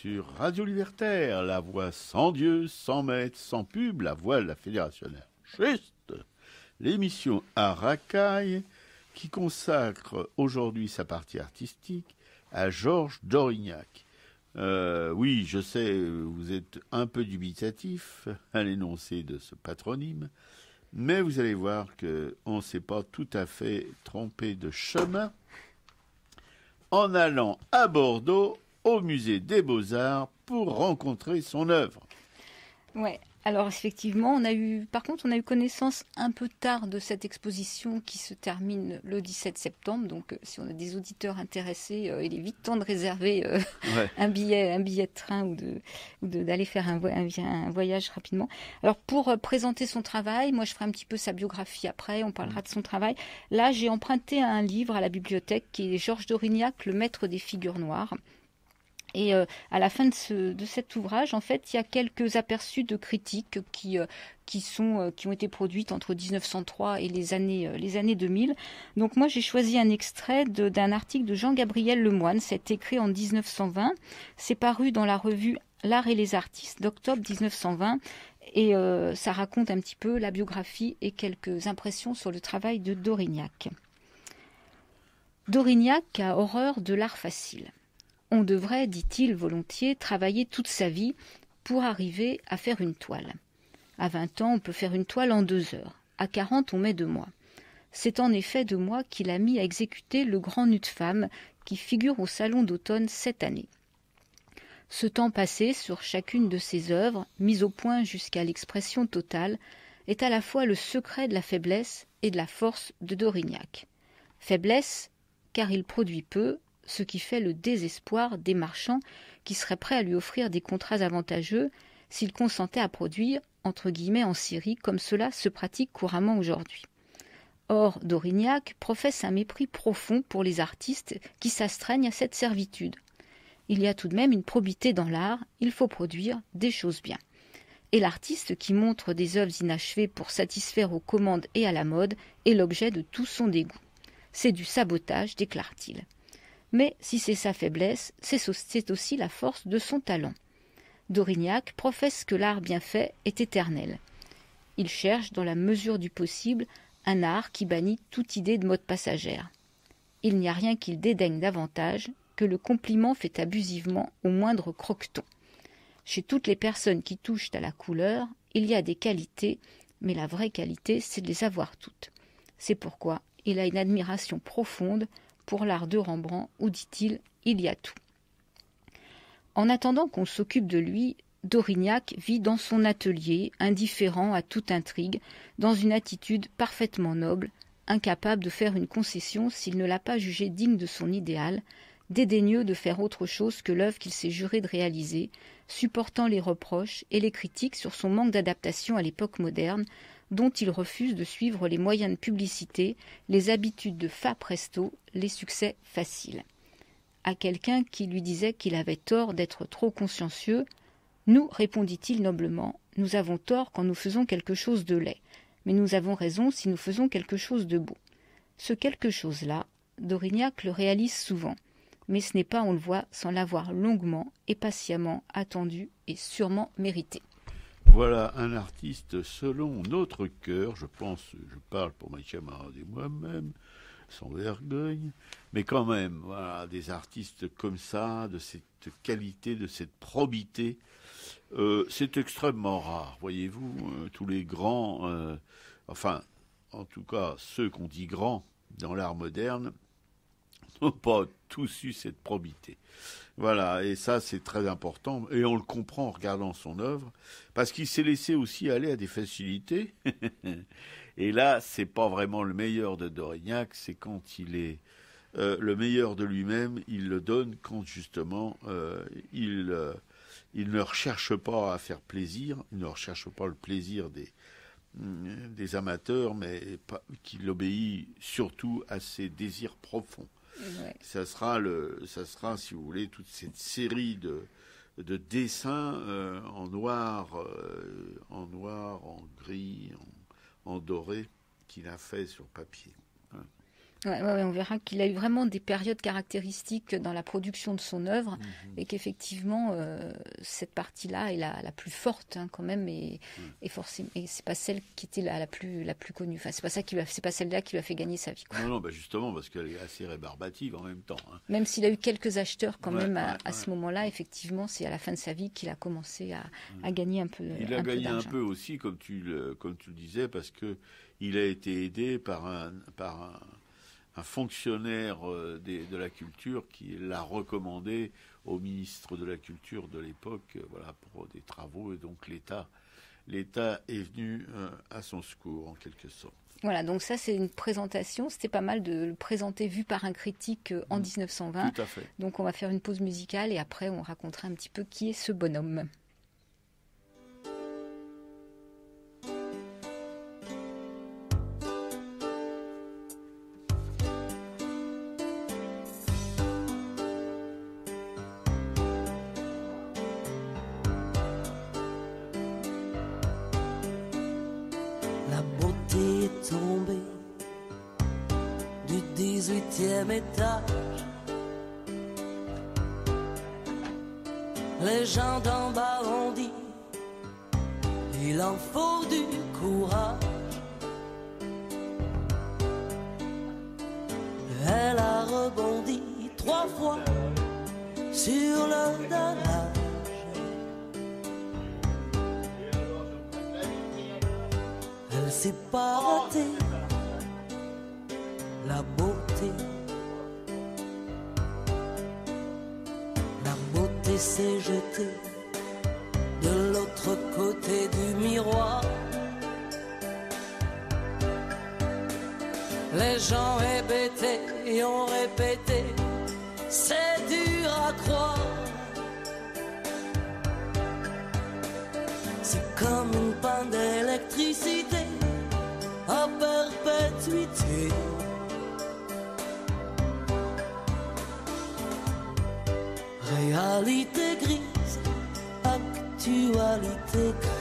sur Radio Libertaire, la voix sans Dieu, sans maître, sans pub, la voix de la Fédération Juste, l'émission Aracaille qui consacre aujourd'hui sa partie artistique à Georges Dorignac. Euh, oui, je sais, vous êtes un peu dubitatif à l'énoncé de ce patronyme, mais vous allez voir qu'on ne s'est pas tout à fait trompé de chemin en allant à Bordeaux au musée des Beaux-Arts pour rencontrer son œuvre. Ouais, alors effectivement, on a eu, par contre, on a eu connaissance un peu tard de cette exposition qui se termine le 17 septembre. Donc, euh, si on a des auditeurs intéressés, euh, il est vite temps de réserver euh, un billet, un billet de train ou de, d'aller faire un, un, voyage rapidement. Alors, pour présenter son travail, moi, je ferai un petit peu sa biographie après. On parlera de son travail. Là, j'ai emprunté un livre à la bibliothèque qui est Georges d'Aurignac, le maître des figures noires. Et euh, à la fin de, de, cet ouvrage, en fait, il y a quelques aperçus de critiques qui, euh, qui, sont, euh, qui ont été produites entre 1903 et les années, les années 2000. Donc moi, j'ai choisi un extrait d'un article de Jean-Gabriel Lemoine. C'est écrit en 1920. C'est paru dans la revue L'Art et les artistes d'octobre 1920. Et ça raconte un petit peu la biographie et quelques impressions sur le travail de Dorignac. Dorignac a horreur de l'art facile. On devrait, dit-il volontiers, travailler toute sa vie pour arriver à faire une toile. À vingt ans, on peut faire une toile en deux heures. À quarante, on met deux mois. C'est en effet deux mois qu'il a mis à exécuter le grand nu de femme qui figure au salon d'automne cette année. Ce temps passé sur chacune de ses œuvres, mise au point jusqu'à l'expression totale, est à la fois le secret de la faiblesse et de la force de Dorignac. Faiblesse, car il produit peu, ce qui fait le désespoir des marchands qui seraient prêts à lui offrir des contrats avantageux s'il consentait à produire entre guillemets en Syrie comme cela se pratique couramment aujourd'hui. Or, Dorignac professe un mépris profond pour les artistes qui s'astreignent à cette servitude. Il y a tout de même une probité dans l'art, il faut produire des choses bien. Et l'artiste qui montre des œuvres inachevées pour satisfaire aux commandes et à la mode est l'objet de tout son dégoût. C'est du sabotage, déclare-t-il. Mais si c'est sa faiblesse, c'est aussi la force de son talent. Dorignac professe que l'art bien fait est éternel. Il cherche, dans la mesure du possible, un art qui bannit toute idée de mode passagère. Il n'y a rien qu'il dédaigne davantage que le compliment fait abusivement au moindre croqueton. Chez toutes les personnes qui touchent à la couleur, il y a des qualités, mais la vraie qualité, c'est de les avoir toutes. C'est pourquoi il a une admiration profonde pour l'art de Rembrandt, où dit-il, il y a tout. En attendant qu'on s'occupe de lui, Dorignac vit dans son atelier, indifférent à toute intrigue, dans une attitude parfaitement noble, incapable de faire une concession s'il ne l'a pas jugé digne de son idéal, dédaigneux de faire autre chose que l'œuvre qu'il s'est juré de réaliser, supportant les reproches et les critiques sur son manque d'adaptation à l'époque moderne, dont il refuse de suivre les moyens de publicité, les habitudes de fa presto, les succès faciles. À quelqu'un qui lui disait qu'il avait tort d'être trop consciencieux, nous, répondit-il noblement, nous avons tort quand nous faisons quelque chose de laid, mais nous avons raison si nous faisons quelque chose de beau. Ce quelque chose-là, Dorignac le réalise souvent, mais ce n'est pas, on le voit, sans l'avoir longuement et patiemment attendu et sûrement mérité. Voilà un artiste selon notre cœur, je pense, je parle pour mes camarades et moi-même, sans vergogne, mais quand même, voilà, des artistes comme ça, de cette qualité, de cette probité, euh, c'est extrêmement rare, voyez-vous, euh, tous les grands, euh, enfin, en tout cas, ceux qu'on dit grands dans l'art moderne, n'ont pas tous eu cette probité. Voilà, et ça c'est très important, et on le comprend en regardant son œuvre, parce qu'il s'est laissé aussi aller à des facilités. et là, c'est pas vraiment le meilleur de Dorignac, c'est quand il est euh, le meilleur de lui-même, il le donne quand justement euh, il, euh, il ne recherche pas à faire plaisir, il ne recherche pas le plaisir des, des amateurs, mais qu'il obéit surtout à ses désirs profonds. Ça sera le, ça sera, si vous voulez, toute cette série de, de dessins euh, en noir, euh, en noir, en gris, en, doré qu'il a fait sur papier. On verra qu'il a eu vraiment des périodes caractéristiques dans la production de son œuvre mhm. et qu'effectivement euh, cette partie-là est la, plus forte hein, quand même et, et forcément et c'est pas celle qui était la, la plus la plus connue. Enfin c'est pas ça qui c'est pas celle-là qui lui a fait gagner sa vie. Non non bah justement parce qu'elle est assez rébarbative en même temps. Hein. Même s'il a eu quelques acheteurs quand même à, ce moment-là, effectivement c'est à la fin de sa vie qu'il a commencé à, à, gagner un peu. Il a gagné un peu aussi comme tu le, comme tu le disais parce que il a été aidé par un par un un fonctionnaire euh, de la culture qui l'a recommandé au ministre de la Culture de l'époque, euh, voilà, pour des travaux. Et donc l'État, l'État est venu euh, à son secours en quelque sorte. Voilà, donc ça c'est une présentation. C'était pas mal de le présenter vu par un critique en 1920. Mmh. Tout à fait. Donc on va faire une pause musicale et après on racontera un petit peu qui est ce bonhomme. Comme une panne d'électricité à perpétuité. Réalité grise, actualité grise.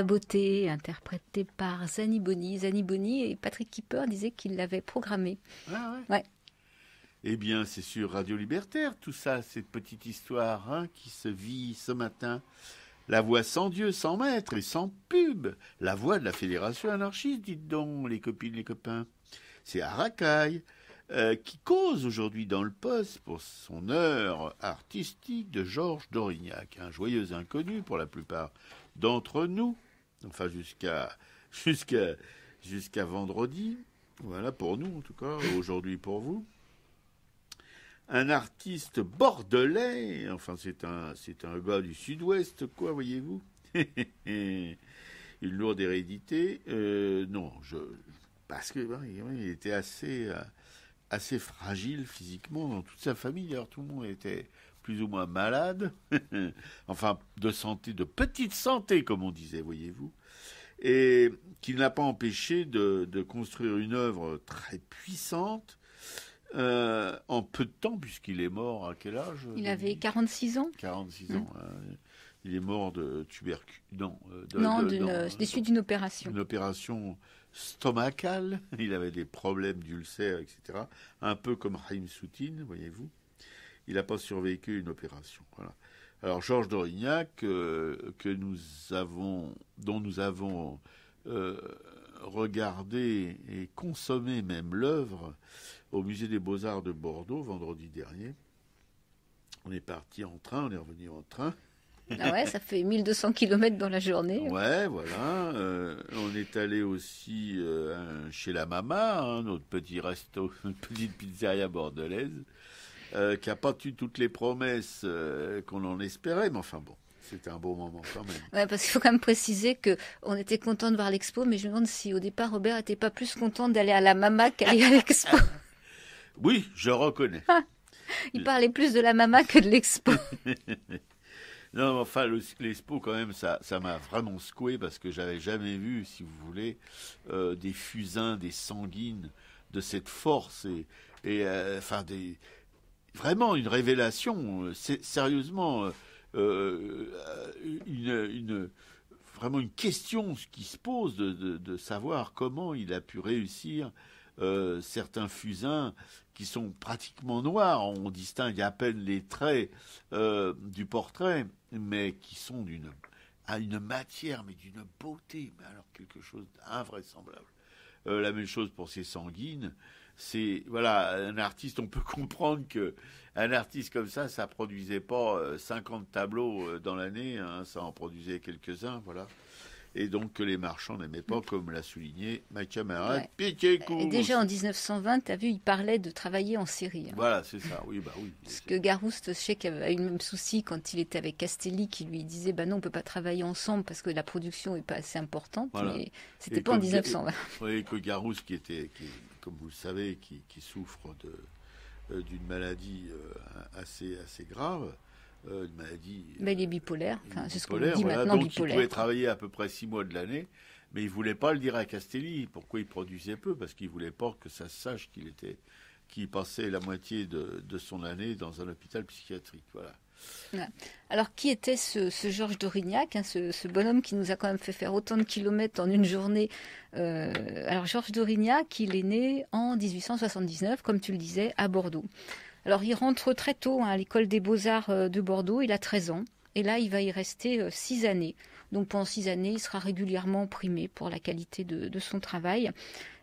La beauté, interprétée par Zani Boni. Zani Boni et Patrick Kipper disaient qu'il l'avait programmé. Ah ouais. Eh bien, c'est sur Radio Libertaire, tout ça, cette petite histoire hein, qui se vit ce matin. La voix sans Dieu, sans maître et sans pub. La voix de la fédération anarchiste, dites donc, les copines, les copains. C'est Arakai, euh, qui cause aujourd'hui dans le poste pour son heure artistique de Georges Dorignac, un joyeux inconnu pour la plupart d'entre nous, enfin jusqu'à jusqu'à jusqu'à vendredi, voilà pour nous en tout cas, aujourd'hui pour vous. Un artiste bordelais, enfin c'est un c'est un gars du sud-ouest quoi, voyez-vous. Une lourde hérédité, euh, non, parce que il était assez euh, assez fragile physiquement dans toute sa famille. D'ailleurs, tout le monde était plus ou moins malade, enfin de santé, de petite santé, comme on disait, voyez-vous, et qui n'a pas empêché de, construire une œuvre très puissante euh, en peu de temps, puisqu'il est mort à quel âge Il avait 46 ans. 46 ans. Hein. Il est mort de tuberculose. Non, euh, de, non, des suites d'une opération. Une opération stomacal, il avait des problèmes d'ulcère, etc. Un peu comme Haïm Soutine, voyez-vous. Il n'a pas survécu une opération. Voilà. Alors Georges d'Orignac, euh, que nous avons, dont nous avons euh, regardé et consommé même l'œuvre au musée des Beaux-Arts de Bordeaux vendredi dernier. On est parti en train, on est revenu en train. Ah ouais, ça fait 1200 km dans la journée. Ouais, voilà. Euh, on est allé aussi chez la Mama, hein, notre petit resto, notre petite pizzeria bordelaise, euh, qui n'a pas eu toutes les promesses qu'on en espérait, mais enfin bon. C'était un beau moment quand même. Ouais, parce qu'il faut quand même préciser que on était content de voir l'expo, mais je me demande si au départ Robert était pas plus content d'aller à la Mama qu'aller à l'expo. oui, je reconnais. Il parlait plus de la Mama que de l'expo. Non, enfin, l'expo, quand même, ça, ça m'a vraiment secoué parce que j'avais jamais vu, si vous voulez, euh, des fusains, des sanguines de cette force et, et euh, enfin, des, vraiment une révélation, euh, sérieusement une, une, vraiment une question qui se pose de, savoir comment il a pu réussir euh, certains fusains qui sont pratiquement noirs, on distingue à peine les traits euh, du portrait, mais qui sont d'une à une matière, mais d'une beauté, mais alors quelque chose d'invraisemblable. Euh, la même chose pour ces sanguines. C'est voilà, un artiste, on peut comprendre que un artiste comme ça, ça produisait pas 50 tableaux dans l'année, hein, ça en produisait quelques-uns, voilà et donc que les marchands n'aimaient pas, comme l'a souligné ma camarade Et déjà en 1920, tu as vu, il parlait de travailler en série. Hein. Voilà, c'est ça, oui, bah oui. Parce que Garouste, je sais qu'il avait eu le même souci quand il était avec Castelli, qui lui disait, bah non, on peut pas travailler ensemble parce que la production est pas assez importante, mais c'était pas en 1920. Oui, que Garouste, qui était, qui, comme vous le savez, qui, qui souffre de, euh, d'une maladie euh, assez, assez grave, euh, une maladie. Mais il est bipolaire, enfin, c'est ce qu'on dit maintenant donc Il pouvait travailler à peu près six mois de l'année, mais il voulait pas le dire à Castelli. Pourquoi il produisait peu? Parce qu'il voulait pas que ça se sache qu'il était, qu'il passait la moitié de, de, son année dans un hôpital psychiatrique. Voilà. Alors, qui était ce, Georges d'Aurignac, hein, ce, bonhomme qui nous a quand même fait faire autant de kilomètres en une journée euh, Alors, Georges d'Aurignac, il est né en 1879, comme tu le disais, à Bordeaux. Alors il rentre très tôt hein, à l'école des beaux-arts euh, de Bordeaux, il a 13 ans, et là il va y rester 6 euh, années. Donc pendant 6 années, il sera régulièrement primé pour la qualité de, son travail.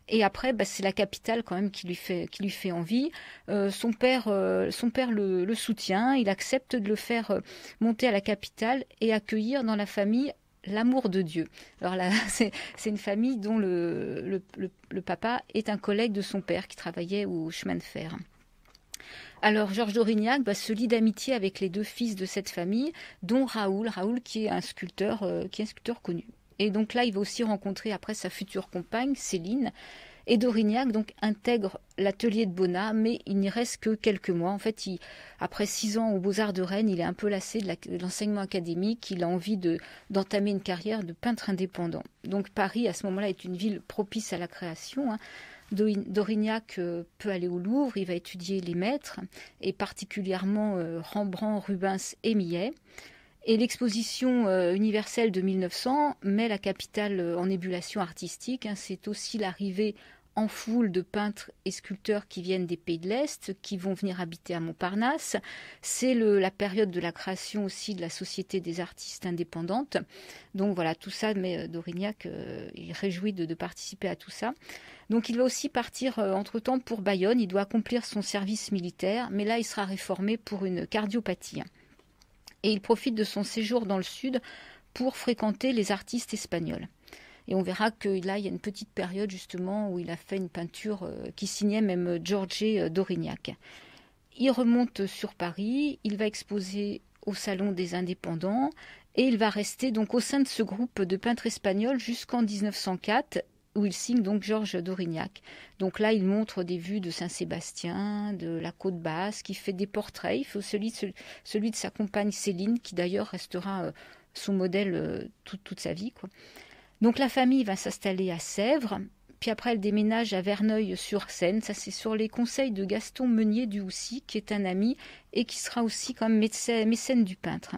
Et après, bah, c'est la capitale quand même qui lui fait, qui lui fait envie. Euh, son père, son père le, soutient. Il accepte de le faire monter à la capitale et accueillir dans la famille l'amour de Dieu. Alors là, c'est, une famille dont le, papa est un collègue de son père qui travaillait au chemin de fer. Alors Georges d'Aurignac bah, se lie d'amitié avec les deux fils de cette famille, dont Raoul, Raoul qui est un sculpteur, euh, qui est un sculpteur connu. Et donc là, il va aussi rencontrer après sa future compagne, Céline. Et d'Aurignac donc intègre l'atelier de Bonnat, mais il n'y reste que quelques mois. En fait, après six ans aux Beaux-Arts de Rennes, il est un peu lassé de l'enseignement académique. Il a envie de d'entamer une carrière de peintre indépendant. Donc Paris, à ce moment-là, est une ville propice à la création. Hein. Dorignac euh, peut aller au Louvre, il va étudier les maîtres, et particulièrement euh, Rembrandt, Rubens et Millet. Et l'exposition euh, universelle de 1900 met la capitale en ébullition artistique. Hein. C'est aussi l'arrivée en foule de peintres et sculpteurs qui viennent des pays de l'Est, qui vont venir habiter à Montparnasse. C'est la période de la création aussi de la Société des artistes indépendantes. Donc voilà, tout ça, mais euh, Dorignac, euh, il réjouit de, participer à tout ça. Donc il va aussi partir euh, entre-temps pour Bayonne, il doit accomplir son service militaire, mais là il sera réformé pour une cardiopathie. Et il profite de son séjour dans le sud pour fréquenter les artistes espagnols. Et on verra que là, il y a une petite période justement où il a fait une peinture euh, qui signait même Georges euh, d'Aurignac. Il remonte sur Paris, il va exposer au Salon des Indépendants et il va rester donc au sein de ce groupe de peintres espagnols jusqu'en 1904 où il signe donc Georges d'Aurignac. Donc là, il montre des vues de Saint-Sébastien, de la côte basse, qui fait des portraits. Il fait celui, de sa compagne Céline, qui d'ailleurs restera euh, son modèle toute, toute sa vie. Donc la famille va s'installer à Sèvres, puis après elle déménage à Verneuil-sur-Seine. Ça c'est sur les conseils de Gaston Meunier du Houssy, qui est un ami et qui sera aussi comme mécène du peintre.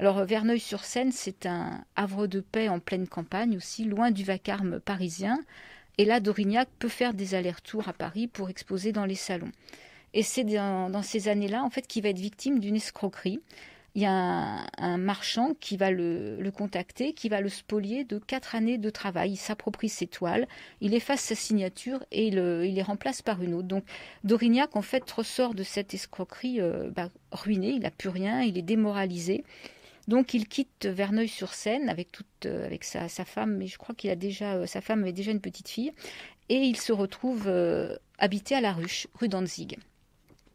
Alors Verneuil-sur-Seine, c'est un havre de paix en pleine campagne aussi, loin du vacarme parisien. Et là, Dorignac peut faire des allers-retours à Paris pour exposer dans les salons. Et c'est dans, dans, ces années-là, en fait, qu'il va être victime d'une escroquerie il y a un, marchand qui va le, contacter, qui va le spolier de quatre années de travail. Il s'approprie ses toiles, il efface sa signature et il, les remplace par une autre. Donc Dorignac, en fait, ressort de cette escroquerie euh, bah, ruiné, il n'a plus rien, il est démoralisé. Donc il quitte Verneuil-sur-Seine avec, toute, euh, avec sa, femme, mais je crois qu'il a déjà, euh, sa femme avait déjà une petite fille, et il se retrouve habité à la ruche, rue Danzig.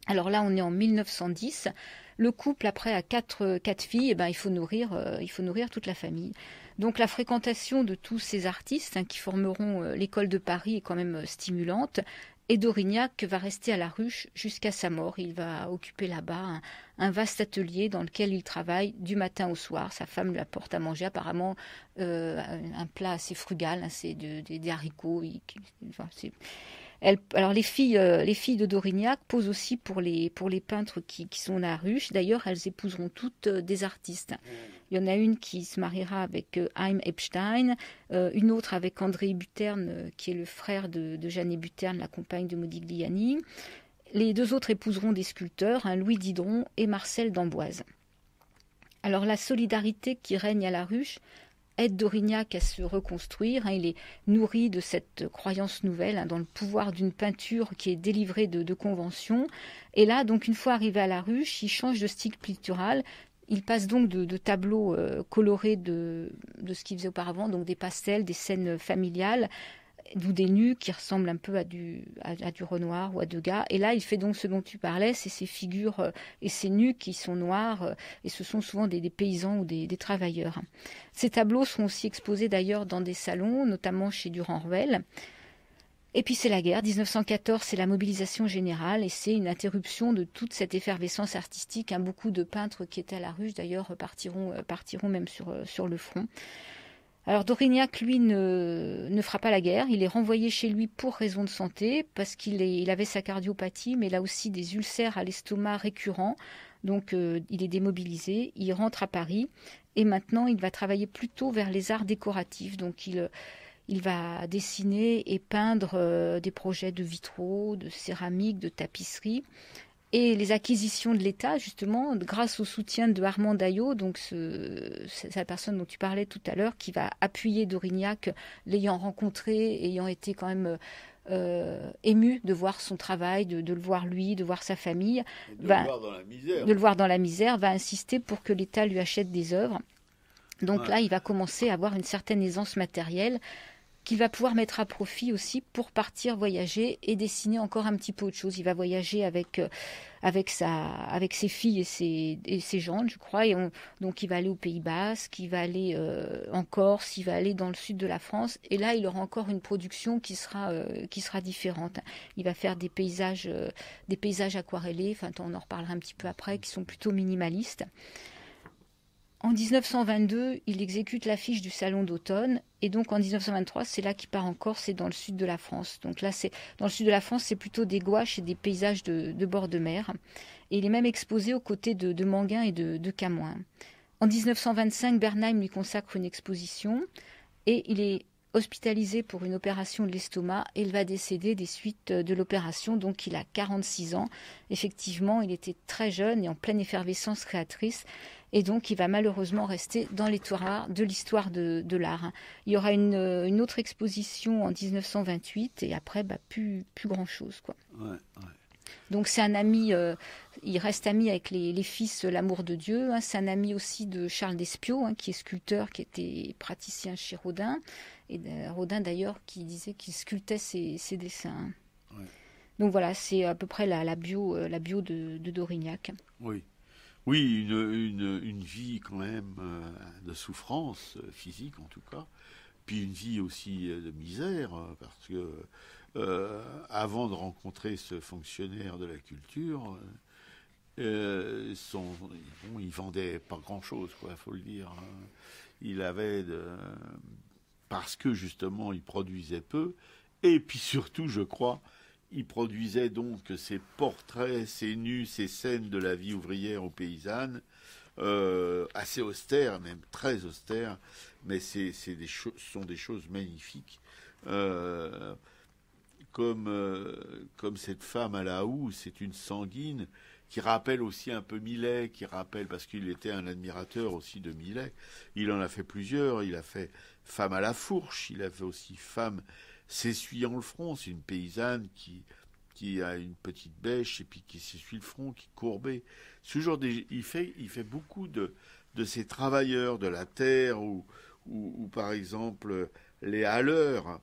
Alors là, on est en 1910. Le couple, après, a quatre, filles, eh ben, il, faut nourrir, euh, il faut nourrir toute la famille. Donc la fréquentation de tous ces artistes hein, qui formeront euh, l'école de Paris est quand même euh, stimulante. Et Dorignac va rester à la ruche jusqu'à sa mort. Il va occuper là-bas un, vaste atelier dans lequel il travaille du matin au soir. Sa femme lui apporte à manger apparemment un plat assez frugal, hein, c'est des haricots. alors les filles, euh, les filles de Dorignac posent aussi pour les, pour les peintres qui, sont à la ruche. D'ailleurs, elles épouseront toutes euh, des artistes. Il y en a une qui se mariera avec euh, Haim Epstein, une autre avec André Buterne, qui est le frère de, Jeanne Buterne, la compagne de Modigliani. Les deux autres épouseront des sculpteurs, hein, Louis Didron et Marcel d'Amboise. Alors la solidarité qui règne à la ruche aide Dorignac à se reconstruire. Hein. il est nourri de cette croyance nouvelle hein, dans le pouvoir d'une peinture qui est délivrée de, de conventions. Et là, donc, une fois arrivé à la ruche, il change de style pictural. Il passe donc de, tableaux euh, colorés de, ce qu'il faisait auparavant, donc des pastels, des scènes familiales, d'où des nus qui ressemblent un peu à du, Renoir ou à Degas. Et là, il fait donc ce dont tu parlais, c'est ces figures euh, et ces nus qui sont noirs, euh, et ce sont souvent des, paysans ou des, travailleurs. Ces tableaux sont aussi exposés d'ailleurs dans des salons, notamment chez Durand-Ruel. Et puis c'est la guerre, 1914, c'est la mobilisation générale et c'est une interruption de toute cette effervescence artistique. Beaucoup de peintres qui étaient à la ruche d'ailleurs partiront, euh, partiront même sur, sur le front. Alors Dorignac, lui, ne, ne, fera pas la guerre. Il est renvoyé chez lui pour raison de santé, parce qu'il il avait sa cardiopathie, mais il a aussi des ulcères à l'estomac récurrents. Donc euh, il est démobilisé. Il rentre à Paris. Et maintenant, il va travailler plutôt vers les arts décoratifs. Donc il, il va dessiner et peindre euh, des projets de vitraux, de céramique, de tapisserie et les acquisitions de l'État, justement, grâce au soutien de Armand Daillot, donc c'est la personne dont tu parlais tout à l'heure, qui va appuyer Dorignac, l'ayant rencontré, ayant été quand même euh, ému de voir son travail, de, le voir lui, de voir sa famille, de, va, le voir dans la misère. de le voir dans la misère, va insister pour que l'État lui achète des œuvres. Donc là, il va commencer à avoir une certaine aisance matérielle qu'il va pouvoir mettre à profit aussi pour partir voyager et dessiner encore un petit peu autre chose. Il va voyager avec euh, avec sa avec ses filles et ses et ses gendres, je crois. Et donc il va aller au Pays Basque, il va aller euh, en Corse, il va aller dans le sud de la France. Et là, il aura encore une production qui sera euh, qui sera différente. Il va faire des paysages des paysages aquarellés. Enfin, on en reparlera un petit peu après, qui sont plutôt minimalistes. En 1922, il exécute l'affiche du salon d'automne et donc en 1923, c'est là qu'il part encore, c'est dans le sud de la France. Donc là, c'est dans le sud de la France, c'est plutôt des gouaches et des paysages de, bord de mer. Et il est même exposé aux côtés de, de Manguin et de, de Camoin. En 1925, Bernheim lui consacre une exposition et il est hospitalisé pour une opération de l'estomac et il va décéder des suites de l'opération. Donc il a 46 ans. Effectivement, il était très jeune et en pleine effervescence créatrice. Et donc, il va malheureusement rester dans les tiroirs de l'histoire de, l'art. Il y aura une, autre exposition en 1928 et après, bah, plus, plus grand-chose. quoi. Donc c'est un ami, euh, il reste ami avec les, fils L'amour de Dieu. Hein. c'est un ami aussi de Charles Despiaux, hein, qui est sculpteur, qui était praticien chez Rodin. Et euh, Rodin d'ailleurs qui disait qu'il sculptait ses, dessins. Donc voilà, c'est à peu près la, bio, euh, la bio de, Dorignac. Oui. Oui, une, vie quand même de souffrance physique en tout cas, puis une vie aussi de misère, parce que euh, avant de rencontrer ce fonctionnaire de la culture, euh, son, il vendait pas grand-chose, quoi, faut le dire. Hein. Il avait parce que justement il produisait peu, et puis surtout, je crois, il produisait donc ces portraits, ces nus, ces scènes de la vie ouvrière aux paysannes, euh, assez austères, même très austères, mais des sont des choses magnifiques. Euh, comme, euh, comme cette femme à la houe, c'est une sanguine qui rappelle aussi un peu Millet, qui rappelle, parce qu'il était un admirateur aussi de Millet, il en a fait plusieurs, il a fait Femme à la fourche, il a fait aussi Femme s'essuyant le front, c'est une paysanne qui, qui a une petite bêche et puis qui s'essuie le front, qui est courbée. Ce genre il, fait, il fait beaucoup de, de ces travailleurs de la terre ou, ou, ou par exemple les haleurs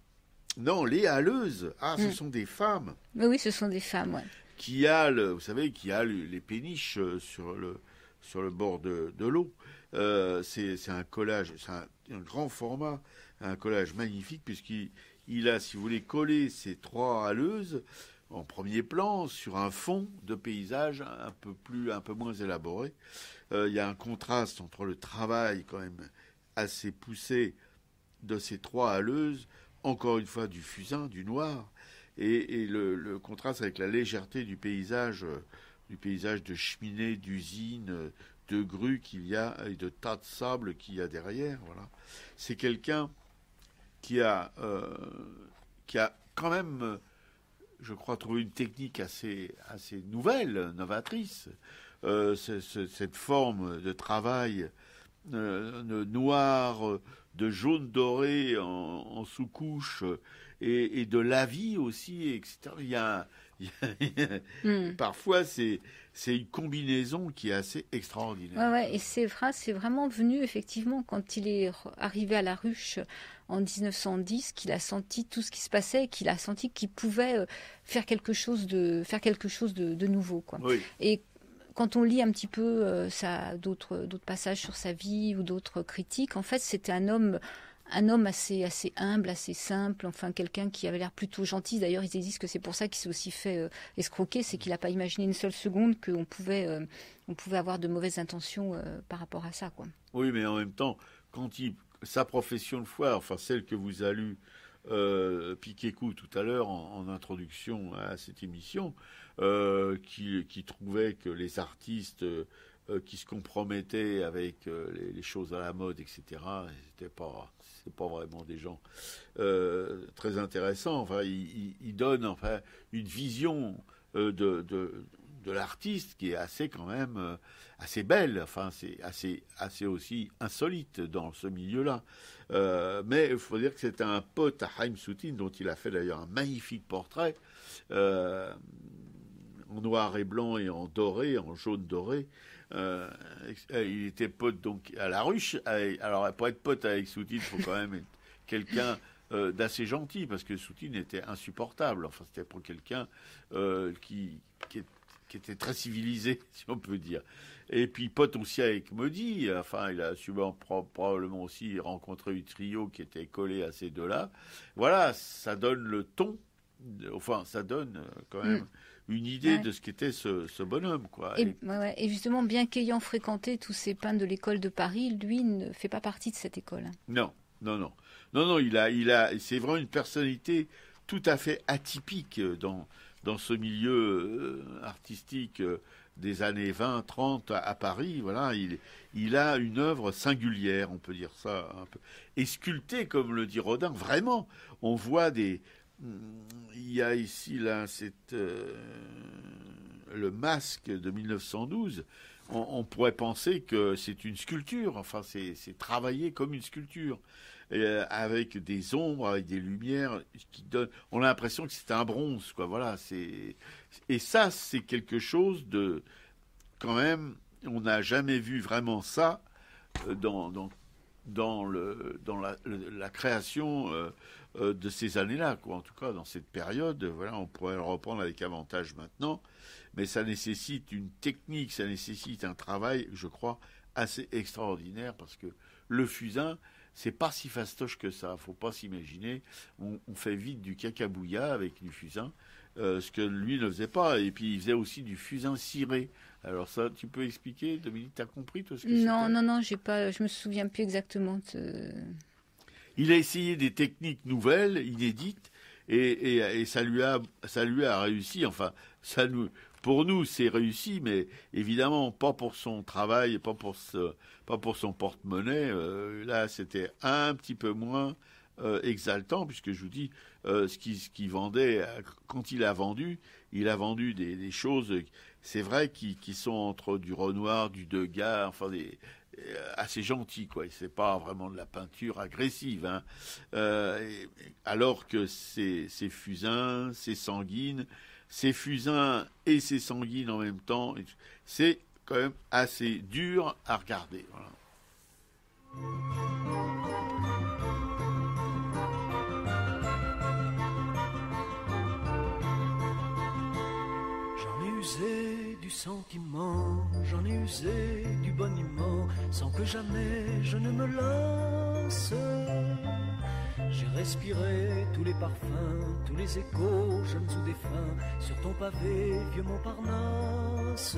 non, les haleuses. Ah, ce hmm. sont des femmes. Oui, ce sont des femmes, ouais. Qui halent, vous savez, qui halent les péniches euh, sur le, sur le bord de, l'eau. Euh, c'est un collage, c'est un, grand format, un collage magnifique, puisqu'il il a, si vous voulez, collé ces trois haleuses en premier plan sur un fond de paysage un peu plus, un peu moins élaboré. Euh, il y a un contraste entre le travail quand même assez poussé de ces trois haleuses encore une fois du fusain, du noir, et, le, contraste avec la légèreté du paysage, euh, du paysage de cheminée, d'usine, de grues qu'il y a et de tas de sable qu'il y a derrière. Voilà, c'est quelqu'un qui a euh, qui a quand même, je crois, trouvé une technique assez assez nouvelle, novatrice. Euh, cette forme de travail noir de jaune doré en, sous-couche et, et, de lavis aussi, etc. Il y a, parfois c'est c'est une combinaison qui est assez extraordinaire. Ouais, ouais, et c'est vrai, c'est vraiment venu effectivement quand il est arrivé à la ruche en 1910 qu'il a senti tout ce qui se passait, qu'il a senti qu'il pouvait euh, faire quelque chose de faire quelque chose de, de nouveau quoi. Oui. Et quand on lit un petit peu euh, d'autres passages sur sa vie ou d'autres critiques, en fait, c'était un homme un homme assez assez humble, assez simple, enfin quelqu'un qui avait l'air plutôt gentil. D'ailleurs, ils disent que c'est pour ça qu'il s'est aussi fait euh, escroquer, c'est qu'il n'a pas imaginé une seule seconde qu'on pouvait euh, on pouvait avoir de mauvaises intentions par rapport à ça, quoi. Oui, mais en même temps, quand il sa profession de foi, enfin celle que vous avez lue euh, Piquet-Coup tout à l'heure en, introduction à cette émission, euh, qui, trouvait que les artistes euh, qui se compromettaient avec euh, les, choses à la mode, etc., c'était pas, c'est pas vraiment des gens très intéressants. Enfin, ils enfin une vision de, de l'artiste qui est assez quand même assez belle. Enfin, c'est assez assez aussi insolite dans ce milieu-là. mais il faut dire que c'est un pote à Haïm Soutine dont il a fait d'ailleurs un magnifique portrait. Euh, en noir et blanc et en doré, en jaune doré. Euh, il était pote donc à la ruche. Alors pour être pote avec Soutine, il faut quand même être quelqu'un euh, d'assez gentil parce que Soutine était insupportable. Enfin, c'était pour quelqu'un euh, qui, qui, était très civilisé, si on peut dire. Et puis pote aussi avec Modi. Enfin, il a souvent probablement aussi rencontré un trio qui était collé à ces deux-là. Voilà, ça donne le ton. Enfin, ça donne quand même. Mm une idée de ce qu'était ce, bonhomme, quoi. Et, justement, bien qu'ayant fréquenté tous ces peintres de l'école de Paris, lui ne fait pas partie de cette école. Non, non, non, non, non. Il a, il a, c'est vraiment une personnalité tout à fait atypique dans dans ce milieu artistique des années 20, 30 à, Paris. Voilà, il, a une œuvre singulière, on peut dire ça un peu. Et sculpté, comme le dit Rodin, vraiment. On voit des. Il y a ici, là, c'est le masque de 1912. On, pourrait penser que c'est une sculpture. Enfin, c'est travaillé comme une sculpture. Euh, avec des ombres, avec des lumières. On a l'impression que c'est un bronze, quoi. Voilà, c'est et ça, c'est quelque chose de quand même. On n'a jamais vu vraiment ça euh, dans dans dans la création euh, de ces années-là, quoi. En tout cas, dans cette période, voilà, on pourrait le reprendre avec avantage maintenant, mais ça nécessite une technique, ça nécessite un travail, je crois, assez extraordinaire parce que le fusain, c'est pas si fastoche que ça. Faut pas s'imaginer. On, fait vite du cacabouilla avec du fusain, euh, ce que lui ne faisait pas. Et puis il faisait aussi du fusain ciré. Alors ça, tu peux expliquer, Dominique, t'as compris tout ce que Non, non, non, j'ai pas. Je me souviens plus exactement. De... Il a essayé des techniques nouvelles, inédites. Et, ça lui a réussi enfin ça nous pour nous, c'est réussi, mais évidemment pas pour son travail, pas pour son porte-monnaie. Euh, là, c'était un petit peu moins euh, exaltant, puisque je vous dis, euh, ce qui ce qui vendait quand il a vendu, il a vendu des, choses, c'est vrai, qui, qui sont entre du Renoir, du Degas, enfin des assez gentil quoi. C'est pas vraiment de la peinture agressive, hein. alors que c'est fusains, c'est sanguine c'est fusain et c'est sanguine en même temps. C'est quand même assez dur à regarder. Sentiment, j'en ai usé du boniment, sans que jamais je ne me lance. J'ai respiré tous les parfums, tous les échos, jeunes ou défunts, sur ton pavé, vieux Montparnasse.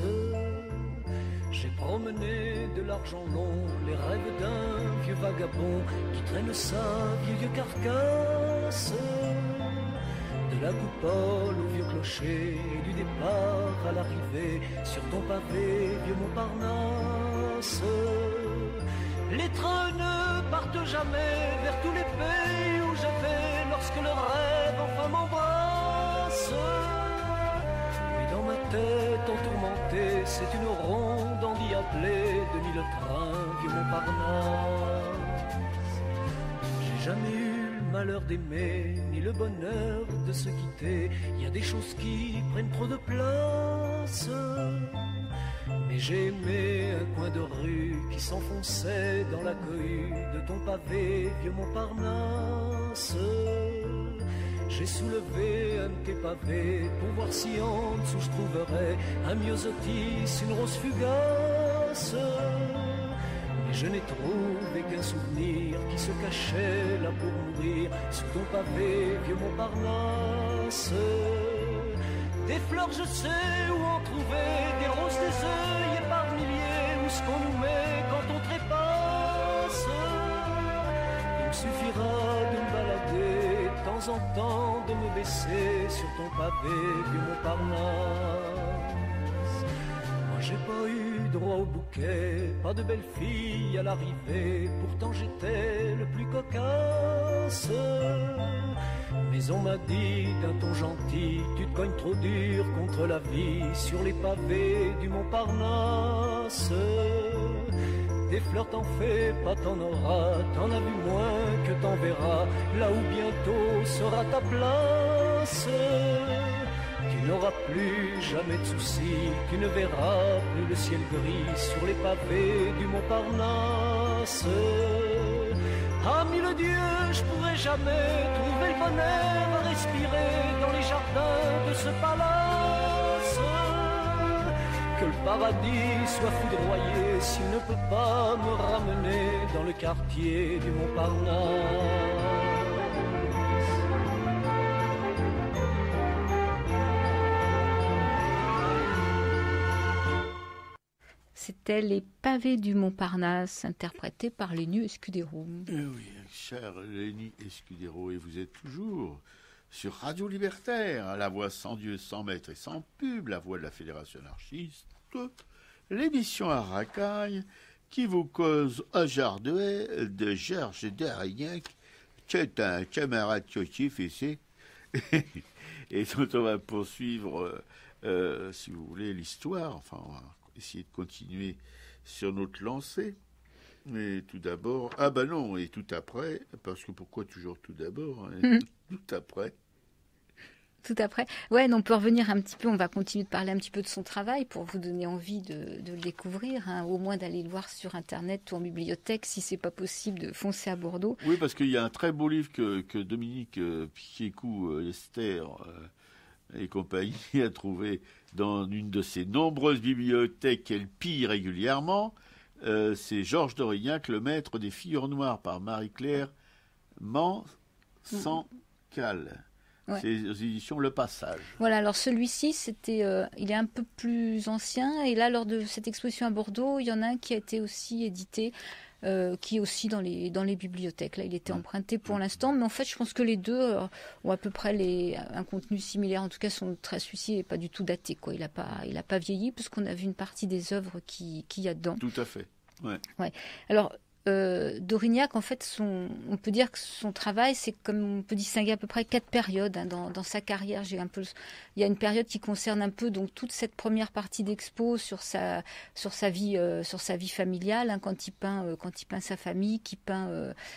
J'ai promené de l'argent long les rêves d'un vieux vagabond qui traîne sa vieille carcasse. La coupole au vieux clocher, du départ à l'arrivée, sur ton pavé, vieux Montparnasse. Les trains ne partent jamais vers tous les pays où j'avais lorsque le rêve enfin m'embrasse. Mais dans ma tête entourmentée, c'est une ronde endiablée de mille trains vieux Montparnasse. J'ai jamais eu le malheur d'aimer, le bonheur de se quitter. Il y a des choses qui prennent trop de place. Mais j'ai aimé un coin de rue qui s'enfonçait dans la cohue de ton pavé, vieux Montparnasse. J'ai soulevé un de tes pavés pour voir si en dessous je trouverais un myosotis, une rose fugace. Mais je n'ai trouvé qu'un souvenir qui se cachait là pour mourir sur ton pavé, vieux Montparnasse. Des fleurs, je sais où en trouver, des roses, des œillets par milliers, où ce qu'on nous met quand on trépasse. Il me suffira de me balader, de temps en temps de me baisser sur ton pavé du Montparnasse. Moi j'ai pas eu droit au bouquet, pas de belle fille à l'arrivée, pourtant j'étais le plus cocasse. Mais on m'a dit d'un ton gentil, tu te cognes trop dur contre la vie sur les pavés du Montparnasse. Des fleurs t'en fais pas, t'en auras, t'en as vu moins que t'en verras, là où bientôt sera ta place. Tu n'auras plus jamais de soucis, tu ne verras plus le ciel gris sur les pavés du Montparnasse. Ah mille dieux, je pourrais jamais trouver le bonheur à respirer dans les jardins de ce palace. Que le paradis soit foudroyé s'il ne peut pas me ramener dans le quartier du Montparnasse. C'était Les pavés du Montparnasse, interprétés par Lénu Escudero. Eh oui, cher Léni Escudero, et vous êtes toujours sur Radio Libertaire, la voix sans Dieu, sans maître et sans pub, la voix de la Fédération anarchiste, l'émission à racaille qui vous cause aujourd'hui de Georges Derignac, qui est un camarade cotif ici, et dont on va poursuivre, euh, euh, si vous voulez, l'histoire. Enfin, essayer de continuer sur notre lancée. Mais tout d'abord, ah ben non, et tout après, parce que pourquoi toujours tout d'abord hein, Tout après tout après. Ouais, on peut revenir un petit peu, on va continuer de parler un petit peu de son travail pour vous donner envie de, le découvrir, hein, au moins d'aller le voir sur Internet ou en bibliothèque, si c'est pas possible de foncer à Bordeaux. Oui, parce qu'il y a un très beau livre que, Dominique euh, Piquécou, euh, Esther euh, et compagnie a trouvé dans une de ses nombreuses bibliothèques qu'elle pille régulièrement. c'est Georges d'Aurignac, Le Maître des Figures Noires par Marie-Claire Mansancal. C'est aux éditions Le Passage. Voilà, alors celui-ci, c'était, euh, il est un peu plus ancien. Et là, lors de cette exposition à Bordeaux, il y en a un qui a été aussi édité. Euh, qui est aussi dans les, dans les bibliothèques. Là, il était emprunté pour l'instant, mais en fait, je pense que les deux euh, ont à peu près les, un contenu similaire. En tout cas, son très celui-ci n'est pas du tout daté. Quoi. Il n'a pas, il a pas vieilli, puisqu'on a vu une partie des œuvres qu'il qui y a dedans. Tout à fait. Ouais. ouais. Alors, euh, Dorignac, en fait, son, on peut dire que son travail, c'est comme on peut distinguer à peu près quatre périodes hein, dans, sa carrière. J'ai un peu, il y a une période qui concerne un peu donc toute cette première partie d'expo sur sa sur sa vie euh, sur sa vie familiale hein, quand il peint euh, quand il peint sa famille, qui peint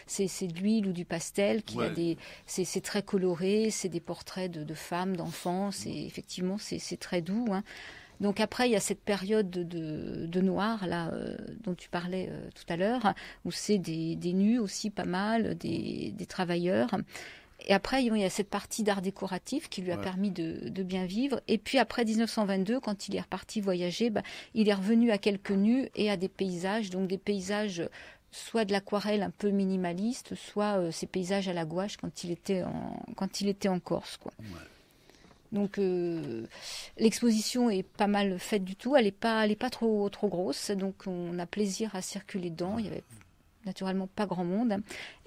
c'est, de l'huile ou du pastel, qui a des c'est, très coloré, c'est des portraits de, femmes, d'enfants, c'est effectivement c'est, très doux. Hein. Donc après, il y a cette période de, noir, là, euh, dont tu parlais euh, tout à l'heure, où c'est des, nus aussi pas mal, des, travailleurs. Et après, il y a cette partie d'art décoratif qui lui a permis de, bien vivre. Et puis après 1922, quand il est reparti voyager, bah, il est revenu à quelques nus et à des paysages, donc des paysages soit de l'aquarelle un peu minimaliste, soit euh, ces paysages à la gouache quand il était en, quand il était en Corse. Quoi. Donc euh, l'exposition est pas mal faite du tout, elle n'est pas, elle est pas trop, trop grosse, donc on a plaisir à circuler dedans. Il y avait naturellement pas grand monde.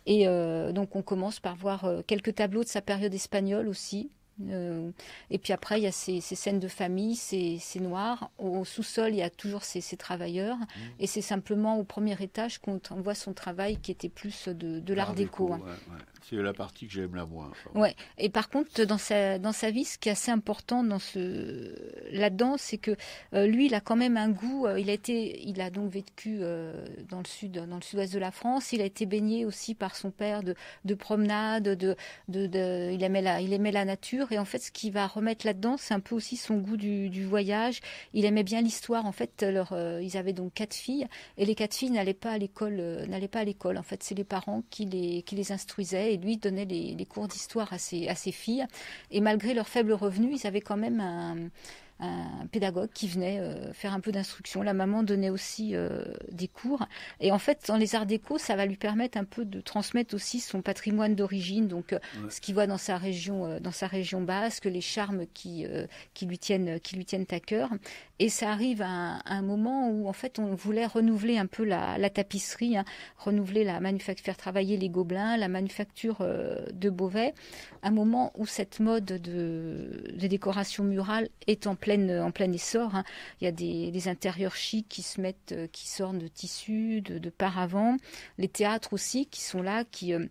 Et euh, donc on commence par voir euh, quelques tableaux de sa période espagnole aussi, euh, et puis après, il y a ces, scènes de famille, c'est noir. Au sous-sol, il y a toujours ces, travailleurs. Mmh. Et c'est simplement au premier étage qu'on voit son travail qui était plus de, l'art déco. Hein. C'est la partie que j'aime la moins. Ouais. Et par contre, dans sa, dans sa vie, ce qui est assez important dans ce là-dedans, c'est que euh, lui, il a quand même un goût. Euh, il a été, il a donc vécu dans le sud, dans le sud-ouest de la France. Il a été baigné aussi par son père de, de promenades. De, de, il aimait la, il aimait la nature et en fait, ce qu'il va remettre là-dedans, c'est un peu aussi son goût du, voyage. Il aimait bien l'histoire. En fait, leur, euh, ils avaient donc quatre filles, et les quatre filles n'allaient pas à l'école. Euh, n'allaient pas à l'école. En fait, c'est les parents qui les, qui les instruisaient, et lui donnait les, cours d'histoire à ses, à ses filles. Et malgré leurs faibles revenus, ils avaient quand même un un pédagogue qui venait euh, faire un peu d'instruction. La maman donnait aussi euh, des cours. Et en fait, dans les arts déco, ça va lui permettre un peu de transmettre aussi son patrimoine d'origine, donc euh, ce qu'il voit dans sa région, dans sa région basque, les charmes qui, qui, lui tiennent, qui lui tiennent à cœur. Et ça arrive à un, moment où en fait on voulait renouveler un peu la, tapisserie, hein, renouveler la manufacture, faire travailler les gobelins, la manufacture de Beauvais. Un moment où cette mode de, de décoration murale est en pleine en plein essor. Hein. Il y a des, intérieurs chics qui se mettent, euh, qui sortent de tissus, de, de paravents. Les théâtres aussi qui sont là, qui euh,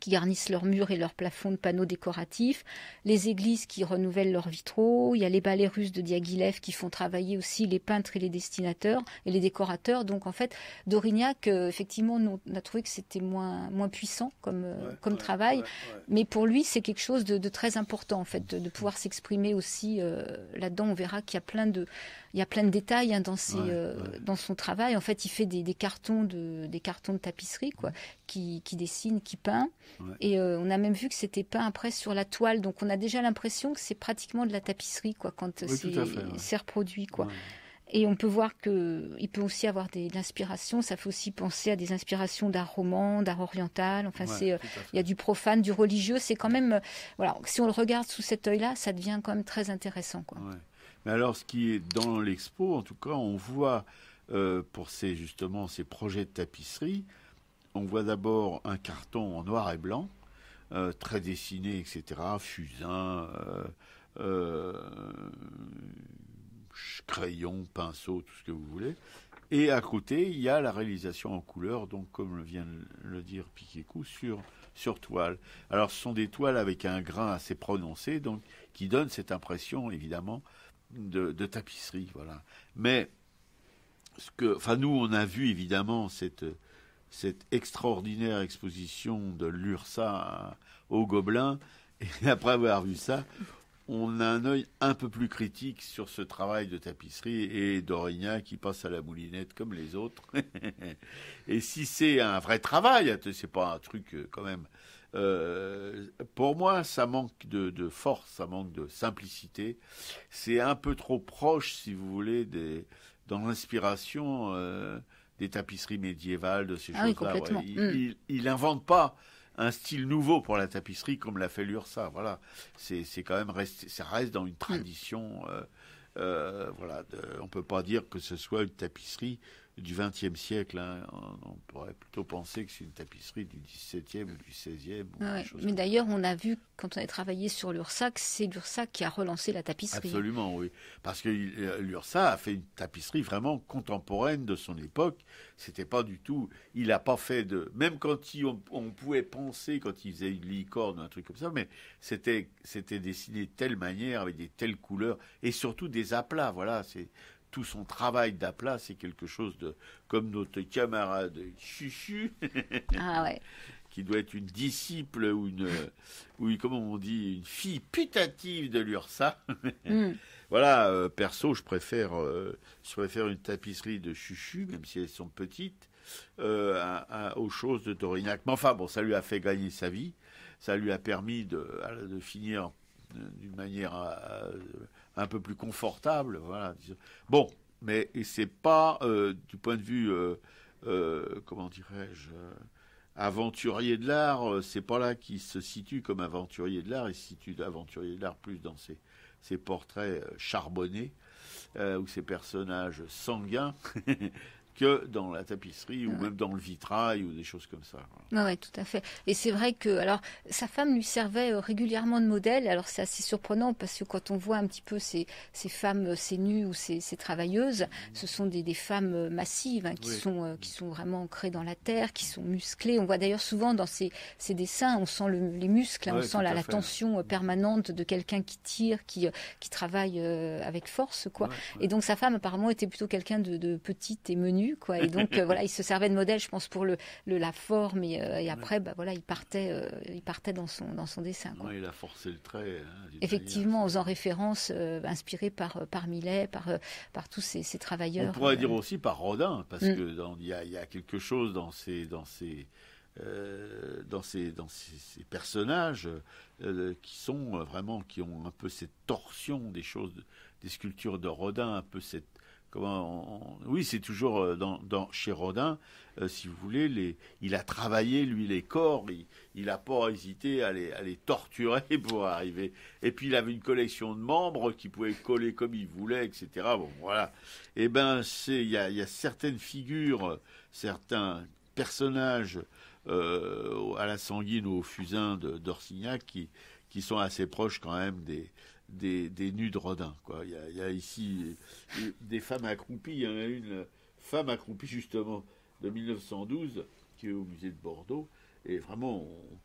qui garnissent leurs murs et leurs plafonds de panneaux décoratifs, les églises qui renouvellent leurs vitraux, il y a les ballets russes de Diaghilev qui font travailler aussi les peintres et les destinateurs et les décorateurs. Donc en fait, Dorignac, euh, effectivement, on a trouvé que c'était moins, moins puissant comme, euh, comme travail, mais pour lui, c'est quelque chose de, très important en fait, de, pouvoir s'exprimer aussi euh, là-dedans. On verra qu'il y a plein de il y a plein de détails hein, dans, ses, euh, dans son travail. En fait, il fait des, des, cartons, de, des cartons de tapisserie, quoi, qui, qui dessine, qui peint. Et euh, on a même vu que c'était peint après sur la toile. Donc, on a déjà l'impression que c'est pratiquement de la tapisserie, quoi, quand c'est reproduit, quoi. Et on peut voir qu'il peut aussi avoir des, de l'inspiration. Ça fait aussi penser à des inspirations d'art roman, d'art oriental. Enfin, c'est, euh, il y a du profane, du religieux. C'est quand même, voilà, si on le regarde sous cet œil-là, ça devient quand même très intéressant, quoi. Mais alors, ce qui est dans l'expo, en tout cas, on voit euh, pour ces justement ces projets de tapisserie, on voit d'abord un carton en noir et blanc euh, très dessiné, etc. Fusain, euh, crayon, pinceau, tout ce que vous voulez. Et à côté, il y a la réalisation en couleur, donc comme vient de le dire Piquet-Cou, sur, sur toile. Alors ce sont des toiles avec un grain assez prononcé, donc qui donnent cette impression, évidemment, de, tapisserie. Voilà. Mais ce que, enfin, nous, on a vu évidemment cette, cette extraordinaire exposition de l'URSA au Gobelin. Et après avoir vu ça, on a un œil un peu plus critique sur ce travail de tapisserie et d'Aurélien qui passe à la moulinette comme les autres. et si c'est un vrai travail, c'est pas un truc euh, quand même. Euh, pour moi, ça manque de, de, force, ça manque de simplicité. C'est un peu trop proche, si vous voulez, des, dans l'inspiration euh, des tapisseries médiévales, de ces Ah oui, choses-là. Il, Mm. il, il invente pas un style nouveau pour la tapisserie comme l'a fait l'URSA. Voilà, c'est quand même resté, ça reste dans une tradition. euh, euh, voilà, de- on peut pas dire que ce soit une tapisserie du XXe siècle. hein. On, pourrait plutôt penser que c'est une tapisserie du XVIIe ou du XVIe. ou Ouais, Mais d'ailleurs, on a vu, quand on a travaillé sur l'URSAC, c'est l'URSAC qui a relancé la tapisserie. Absolument, oui. Parce que euh, l'URSA a fait une tapisserie vraiment contemporaine de son époque. C'était pas du tout. Il n'a pas fait de. Même quand il- on, on pouvait penser, quand il faisait une licorne ou un truc comme ça, mais c'était c'était dessiné de telle manière, avec des telles couleurs, et surtout des aplats. Voilà, c'est. Tout son travail d'aplat, c'est quelque chose de. Comme notre camarade Chuchu, Ah ouais. qui doit être une disciple ou une. ou une- comment on dit Une fille putative de l'URSA. Mm. Voilà, euh, perso, je préfère, euh, je préfère une tapisserie de Chuchu, même si elles sont petites, euh, à- à- aux choses de Torignac. Mais enfin, bon, ça lui a fait gagner sa vie, ça lui a permis de, finir d'une manière un peu plus confortable. Voilà. Bon, mais c'est pas euh, du point de vue, euh, euh, comment dirais-je, aventurier de l'art, c'est pas là qu'il se situe comme aventurier de l'art, il se situe aventurier de l'art plus dans ses, ses portraits charbonnés ou ces personnages sanguins que dans la tapisserie ou même dans le vitrail ou des choses comme ça. Ouais, tout à fait. Et c'est vrai que, alors, sa femme lui servait euh, régulièrement de modèle. Alors, c'est assez surprenant parce que quand on voit un petit peu ces, ces femmes, euh, ces nues ou ces, ces travailleuses, ce sont des, des femmes euh, massives hein, qui, Oui. sont, euh, qui sont vraiment ancrées dans la terre, qui sont musclées. On voit d'ailleurs souvent dans ces, ces dessins, on sent le- les muscles, hein, Ouais, on sent la, tension euh, permanente de quelqu'un qui tire, qui, qui travaille euh, avec force, quoi. Ouais. Et donc sa femme apparemment était plutôt quelqu'un de, de petite et menu, quoi. Et donc euh, voilà, il se servait de modèle, je pense, pour le, le la forme et, euh, et après, bah voilà, il partait, euh, il partait dans son dans son dessin. Quoi. Ouais, il a forcé le trait. hein, Effectivement, en faisant référence, inspiré par par Millet, par par tous ces, ces travailleurs. On pourrait dire aussi par Rodin, parce Mm. que il y a, il y a quelque chose dans ces, dans ces, euh, dans ces, dans ces, ces personnages euh, qui sont euh, vraiment, qui ont un peu cette torsion des choses, des sculptures de Rodin, un peu cette Oui, c'est toujours euh, dans, chez Rodin, euh, si vous voulez, il a travaillé lui les corps, il n'a pas hésité à les, torturer pour arriver. Et puis il avait une collection de membres qui pouvaient coller comme il voulait, etc. Bon, voilà. Eh c'est il y a, certaines figures, certains personnages euh, à la sanguine ou au fusain d'Orsignac qui sont assez proches quand même des des, des nus de Rodin. Quoi. Il, y a, il y a ici euh, des femmes accroupies. Il y en a une femme accroupie justement de 1912 qui est au musée de Bordeaux. Et vraiment, on-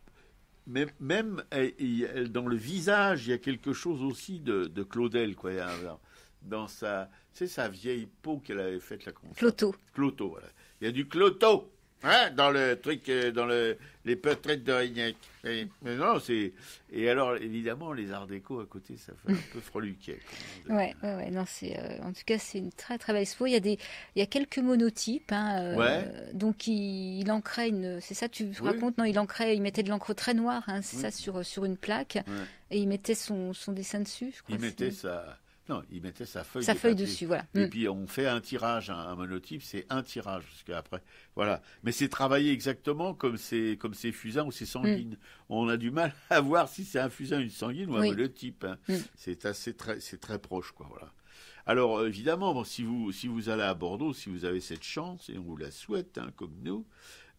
même, même elle- elle- dans le visage, il y a quelque chose aussi de, de Claudel. Quoi. Il y a- dans sa, c'est sa vieille peau qu'elle avait faite la Cloto. Cloto, voilà. Il y a du Cloto, hein, dans le truc, euh, dans le, les portraits de Rignac. Et- Mais non, c'est. Et alors, évidemment, les arts déco à côté, ça fait un peu freluquet. dit. Ouais, ouais, ouais, non, c'est euh, en tout cas c'est une très très belle expo. Il y a des, il y a quelques monotypes. Hein, euh, Ouais. Donc il, il ancrait une, c'est ça tu Oui. racontes Non, il ancrait, il mettait de l'encre très noire, hein, c'est Oui. ça sur sur une plaque, Ouais. et il mettait son son dessin dessus. Je crois, Il mettait sa. Non, il mettait sa feuille. sa de feuille papier. dessus, voilà. Et Mm. puis on fait un tirage, un, un monotype, c'est un tirage, parce qu'après, voilà. Mais c'est travaillé exactement comme ces, comme ces fusains ou ces sanguines. On a du mal à voir si c'est un fusain, une sanguine ou un Oui. monotype. hein. Mm. C'est assez très, c'est très proche, quoi, voilà. Alors euh, évidemment, bon, si vous si vous allez à Bordeaux, si vous avez cette chance et on vous la souhaite, hein, comme nous,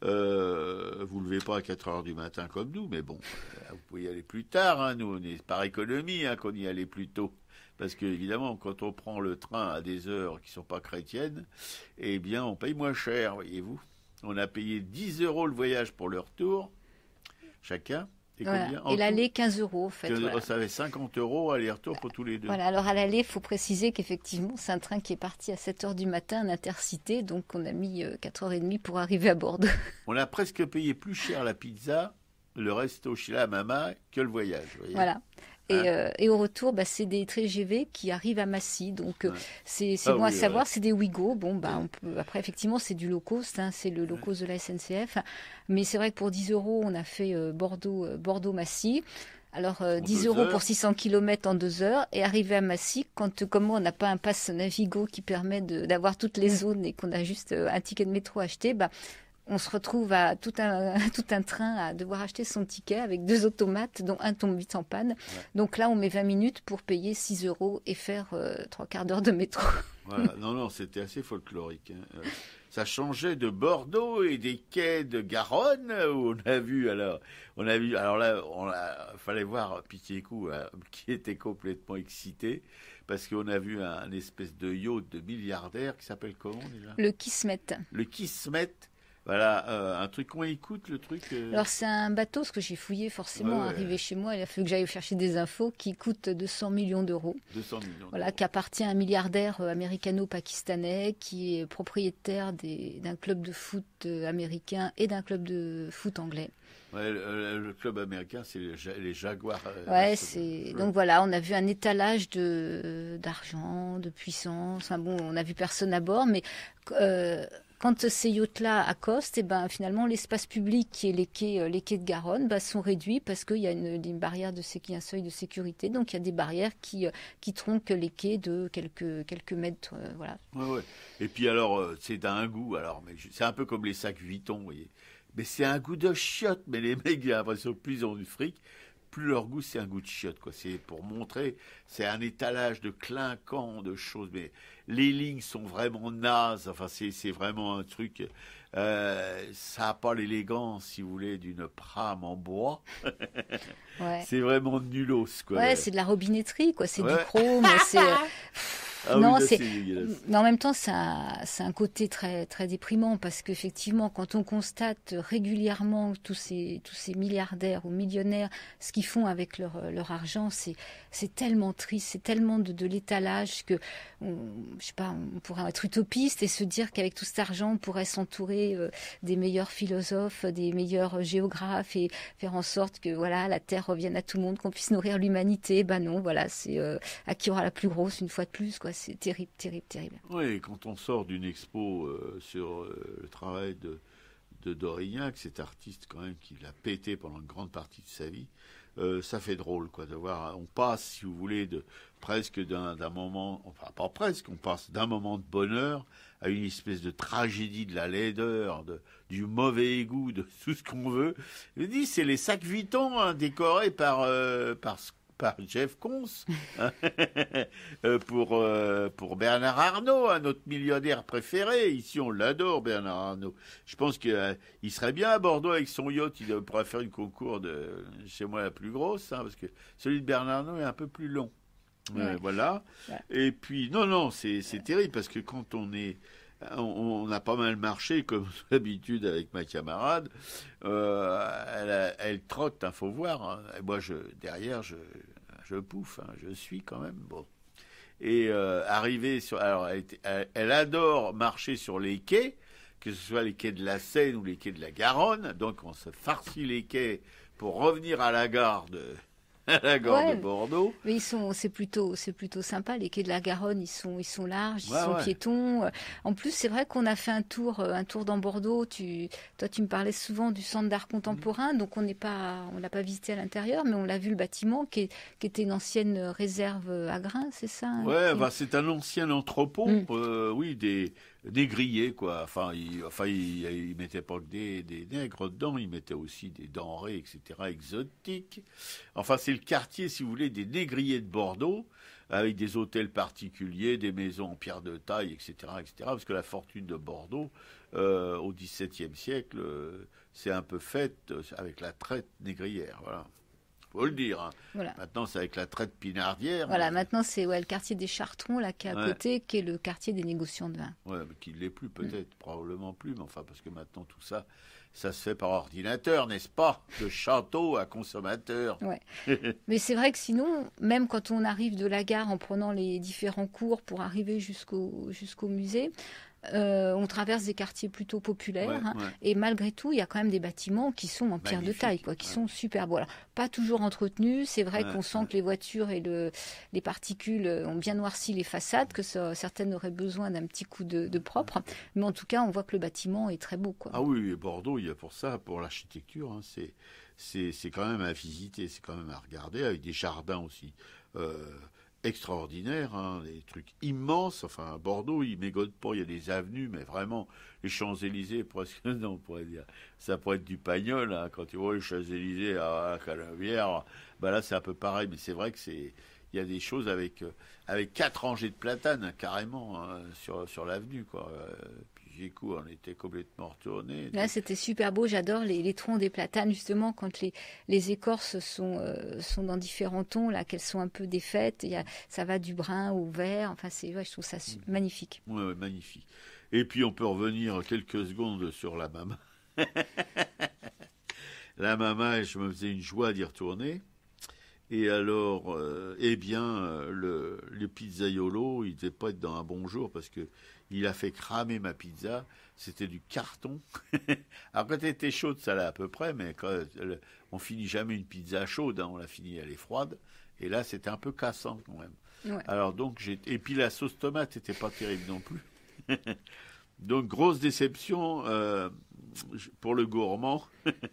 Euh, vous ne levez pas à 4 heures du matin comme nous, mais bon, euh, vous pouvez y aller plus tard. Hein, nous, on est par économie hein, qu'on y allait plus tôt. Parce que évidemment, quand on prend le train à des heures qui sont pas chrétiennes, eh bien, on paye moins cher, voyez-vous. On a payé 10 euros le voyage pour le retour, chacun. Et, l'aller, 15 euros, en fait. Ça avait 50 euros aller-retour pour tous les deux. Voilà, alors à l'aller, il faut préciser qu'effectivement, c'est un train qui est parti à 7 heures du matin, un intercité, donc on a mis 4h30 euh, pour arriver à Bordeaux. On a presque payé plus cher la pizza, le resto chez la maman, que le voyage. Voilà. Et, hein euh, et, au retour, bah, c'est des TGV qui arrivent à Massy. Donc, euh, c'est ah bon à savoir, c'est des Ouigo. Bon, bah, on peut, après, effectivement, c'est du low cost. Hein, c'est le low cost de la SNCF. Mais c'est vrai que pour 10 euros, on a fait euh, Bordeaux, Bordeaux-Massy. Alors, 10 euros pour 600 km en deux heures. Et arriver à Massy, quand, comme on n'a pas un pass Navigo qui permet d'avoir toutes les zones et qu'on a juste un ticket de métro acheté, bah, on se retrouve à tout un, tout un train à devoir acheter son ticket avec deux automates, dont un tombe vite en panne. Donc là, on met 20 minutes pour payer 6 euros et faire euh, trois quarts d'heure de métro. Voilà. Non, non, c'était assez folklorique. Hein. Euh, ça changeait de Bordeaux et des quais de Garonne où on a vu alors, on a vu alors là, il fallait voir Pitié-Coup hein, qui était complètement excité parce qu'on a vu un, espèce de yacht de milliardaire qui s'appelle comment déjà? Le Kismet. Le Kismet voilà, euh, un truc qu'on écoute, le truc. Euh. Alors c'est un bateau, ce que j'ai fouillé forcément, arrivé chez moi, il a fallu que j'aille chercher des infos, qui coûte 200 millions d'euros. 200 millions. Voilà, qui appartient à un milliardaire euh, américano-pakistanais, qui est propriétaire d'un club de foot américain et d'un club de foot anglais. Ouais, le, club américain, c'est les, Jaguars. Ouais, c'est donc voilà, on a vu un étalage de d'argent, de puissance. Enfin bon, on a vu personne à bord, mais quand ces yachts-là accostent, et eh ben finalement l'espace public qui est les quais, euh, les quais de Garonne, bah, sont réduits parce qu'il y a une, barrière de un seuil de sécurité, donc il y a des barrières qui euh, tronquent les quais de quelques quelques mètres, euh, voilà. Ouais, ouais. Et puis alors c'est un goût, alors mais c'est un peu comme les sacs Vuitton. Mais c'est un goût de chiotte, mais les mecs, j'ai l'impression que plus ils ont du fric, plus leur goût, c'est un goût de chiotte, quoi. C'est pour montrer, c'est un étalage de clinquant, de choses, mais les lignes sont vraiment nazes. Enfin, c'est vraiment un truc. Euh, ça n'a pas l'élégance, si vous voulez, d'une prame en bois. C'est vraiment nulos, quoi. Ouais, c'est de la robinetterie, quoi. C'est du chrome. c'est euh, ah non, c'est. Mais en même temps, c'est un, côté très très déprimant parce qu'effectivement, quand on constate régulièrement tous ces tous ces milliardaires ou millionnaires, ce qu'ils font avec leur leur argent, c'est c'est tellement triste, c'est tellement de, de l'étalage que, je sais pas, on pourrait être utopiste et se dire qu'avec tout cet argent, on pourrait s'entourer euh, des meilleurs philosophes, des meilleurs géographes et faire en sorte que voilà la Terre revienne à tout le monde, qu'on puisse nourrir l'humanité. Ben non, voilà, c'est euh, à qui aura la plus grosse une fois de plus, quoi. C'est terrible, terrible, terrible. Oui, quand on sort d'une expo euh, sur le travail de de Dorignac, cet artiste quand même qui l'a pété pendant une grande partie de sa vie, euh, ça fait drôle, quoi, de voir. On passe, si vous voulez, de presque d'un moment, enfin pas presque, on passe d'un moment de bonheur à une espèce de tragédie de la laideur, de, du mauvais égout, de tout ce qu'on veut. Je dis, c'est les sacs Vuitton hein, décorés par euh, par par Jeff Cons hein, euh, pour, euh, pour Bernard Arnault, notre millionnaire préféré. Ici, on l'adore, Bernard Arnault. Je pense qu'il euh, serait bien à Bordeaux avec son yacht. Il pourrait faire une concours de chez moi la plus grosse, hein, parce que celui de Bernard Arnault est un peu plus long. voilà. Et puis, non, non, c'est terrible parce que quand on est on, a pas mal marché, comme d'habitude avec ma camarade. Euh, elle, trotte, il faut voir. Hein. Et moi, je, derrière, je, pouffe, hein. je suis quand même. Bon. Et euh, arriver sur. Alors, elle, adore marcher sur les quais, que ce soit les quais de la Seine ou les quais de la Garonne. Donc, on se farcit les quais pour revenir à la gare de, la gare de Bordeaux. Mais ils sont, c'est plutôt, c'est plutôt sympa. Les quais de la Garonne, ils sont, ils sont larges, ils sont piétons. En plus, c'est vrai qu'on a fait un tour, euh, un tour dans Bordeaux. Tu, toi, tu me parlais souvent du centre d'art contemporain, donc on n'est pas, on l'a pas visité à l'intérieur, mais on l'a vu le bâtiment qui, qui, était une ancienne réserve à grains, c'est ça hein, Ouais, bah, c'est un ancien entrepôt, mm. euh, oui, des des quoi. Enfin, il, enfin, il, mettait pas que des, nègres dedans, il mettait aussi des denrées, etc., exotiques. Enfin, c'est le quartier, si vous voulez, des négriers de Bordeaux. avec des hôtels particuliers, des maisons en pierre de taille, etc., etc. Parce que la fortune de Bordeaux, euh, au XVIIe siècle, euh, c'est un peu faite avec la traite négrière. Voilà. Faut le dire. hein. Voilà. Maintenant, c'est avec la traite pinardière. Voilà, maintenant c'est ouais, le quartier des Chartrons, là, qui est à Ouais. côté, qui est le quartier des négociants de vin. Ouais, mais qu'il l'est plus peut-être, probablement plus, mais enfin parce que maintenant tout ça, ça se fait par ordinateur, n'est-ce pas De château à consommateur. Ouais. Mais c'est vrai que sinon, même quand on arrive de la gare en prenant les différents cours pour arriver jusqu'au jusqu'au musée, euh, on traverse des quartiers plutôt populaires. Ouais, hein, ouais. Et malgré tout, il y a quand même des bâtiments qui sont en pierre de taille, quoi, qui ouais. sont super beaux. Alors, pas toujours entretenus. C'est vrai qu'on sent que les voitures et le, les particules ont bien noirci les façades, que ça- certaines auraient besoin d'un petit coup de, de propre. Mais en tout cas, on voit que le bâtiment est très beau. Quoi. Ah oui, et Bordeaux, il y a pour ça, pour l'architecture, hein, c'est, c'est, c'est quand même à visiter, c'est quand même à regarder, avec des jardins aussi euh, extraordinaires, hein, des trucs immenses. Enfin, à Bordeaux, il m'égode pas, il y a des avenues, mais vraiment, les Champs-Élysées, presque, non, on pourrait dire, ça pourrait être du pagnol, hein, quand tu vois les Champs-Élysées à, à Canebière, ben là, c'est un peu pareil, mais c'est vrai que c'est. Il y a des choses avec, euh, avec quatre rangées de platanes, hein, carrément, sur, sur l'avenue, quoi. Coup, on était complètement retournés. Là, c'était super beau. J'adore les, les troncs des platanes, justement, quand les, les écorces sont, euh, sont dans différents tons, là, qu'elles sont un peu défaites. Il y a, ça va du brun au vert. Enfin, c'est, ouais, je trouve ça su- magnifique. Ouais, ouais, magnifique. Et puis on peut revenir quelques secondes sur la mama. la mama, je me faisais une joie d'y retourner. Et alors, euh, eh bien, euh, le, le pizzaiolo, il devait pas être dans un bon jour parce que il a fait cramer ma pizza. C'était du carton. alors quand elle était chaude, ça allait à peu près, mais quand on finit jamais une pizza chaude, hein, on la finit, elle est froide. Et là, c'était un peu cassant quand même. Ouais. Alors donc j'ai et puis la sauce tomate était pas terrible non plus. donc grosse déception euh, pour le gourmand.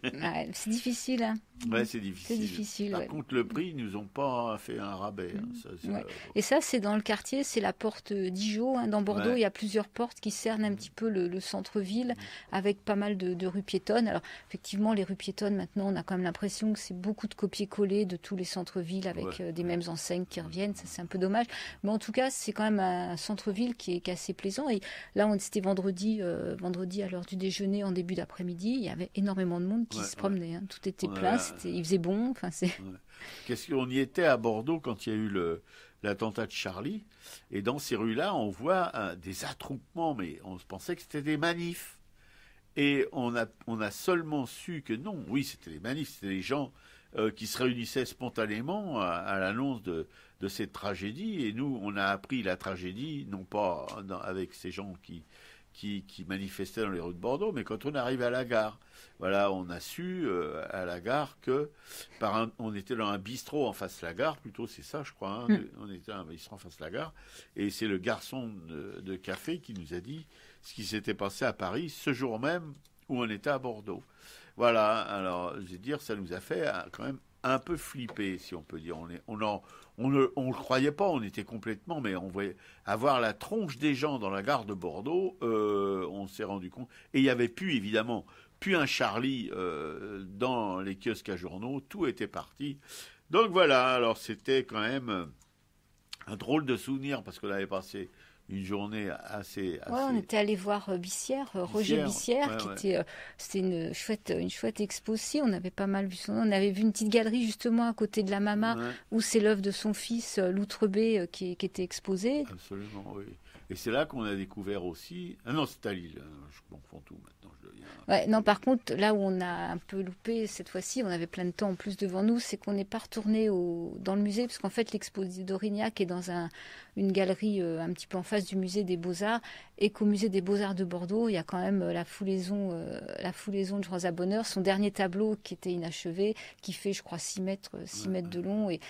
Ouais, c'est difficile. hein. Ouais, c'est difficile. Difficile, Par ouais. contre le prix, ils nous ont pas fait un rabais. hein. Ça, c'est, Ouais. euh, Et ça, c'est dans le quartier, c'est la porte d'Igeau. hein. Dans Bordeaux, il y a plusieurs portes qui cernent un petit peu le, le centre-ville, avec pas mal de, de rues piétonnes. Alors, effectivement, les rues piétonnes, maintenant, on a quand même l'impression que c'est beaucoup de copier-coller de tous les centres-villes avec euh, des mêmes enseignes qui reviennent. Ça, c'est un peu dommage. Mais en tout cas, c'est quand même un centre-ville qui est, qui est assez plaisant. Et là, on c'était vendredi, euh, vendredi à l'heure du déjeuner, en début d'après-midi. Il y avait énormément de monde qui Ouais, se promenait. hein. Tout était ouais. c'était- il faisait bon. Enfin, c'est... Qu'est-ce qu'on y était à Bordeaux quand il y a eu le l'attentat de Charlie? Et dans ces rues-là, on voit euh, des attroupements, mais on se pensait que c'était des manifs. Et on a, on a seulement su que non, oui, c'était des manifs, c'était des gens euh, qui se réunissaient spontanément à, à l'annonce de, de cette tragédie. Et nous, on a appris la tragédie, non pas dans- avec ces gens qui, qui, qui manifestaient dans les rues de Bordeaux, mais quand on arrive à la gare. Voilà, on a su euh, à la gare que par un- on était dans un bistrot en face de la gare, plutôt c'est ça, je crois. hein, Mm. on était dans un bistrot en face de la gare, et c'est le garçon de, de café qui nous a dit ce qui s'était passé à Paris ce jour même où on était à Bordeaux. Voilà, alors je vais dire, ça nous a fait euh, quand même un peu flipper, si on peut dire. On est, on en- on ne le croyait pas, on était complètement, mais on voyait avoir la tronche des gens dans la gare de Bordeaux, euh, on s'est rendu compte. Et il y avait plus, évidemment, plus un Charlie euh, dans les kiosques à journaux, tout était parti. Donc voilà, alors c'était quand même euh, un drôle de souvenir parce qu'on avait passé une journée assez. assez Ouais, on était allé voir euh, Bissière, euh, Roger Bissière, ouais, qui ouais. était, euh, c'était une chouette, une chouette expo aussi. On avait pas mal vu son nom. On avait vu une petite galerie justement à côté de la Mama où c'est l'œuvre de son fils Loutre-B euh, qui, qui était exposée. absolument, oui. Et c'est là qu'on a découvert aussi. Ah non, c'est à Lille. hein, Je confonds tout maintenant. Je deviens. Non, par contre, là où on a un peu loupé cette fois-ci, on avait plein de temps en plus devant nous, c'est qu'on n'est pas retourné au, dans le musée, parce qu'en fait, l'expo d'Orignac est dans un, une galerie euh, un petit peu en face du musée des Beaux-Arts, et qu'au musée des Beaux-Arts de Bordeaux, il y a quand même euh, la foulaison, euh, la foulaison de Rosa Bonheur, son dernier tableau qui était inachevé, qui fait, je crois, 6 mètres, 6 mètres de long, et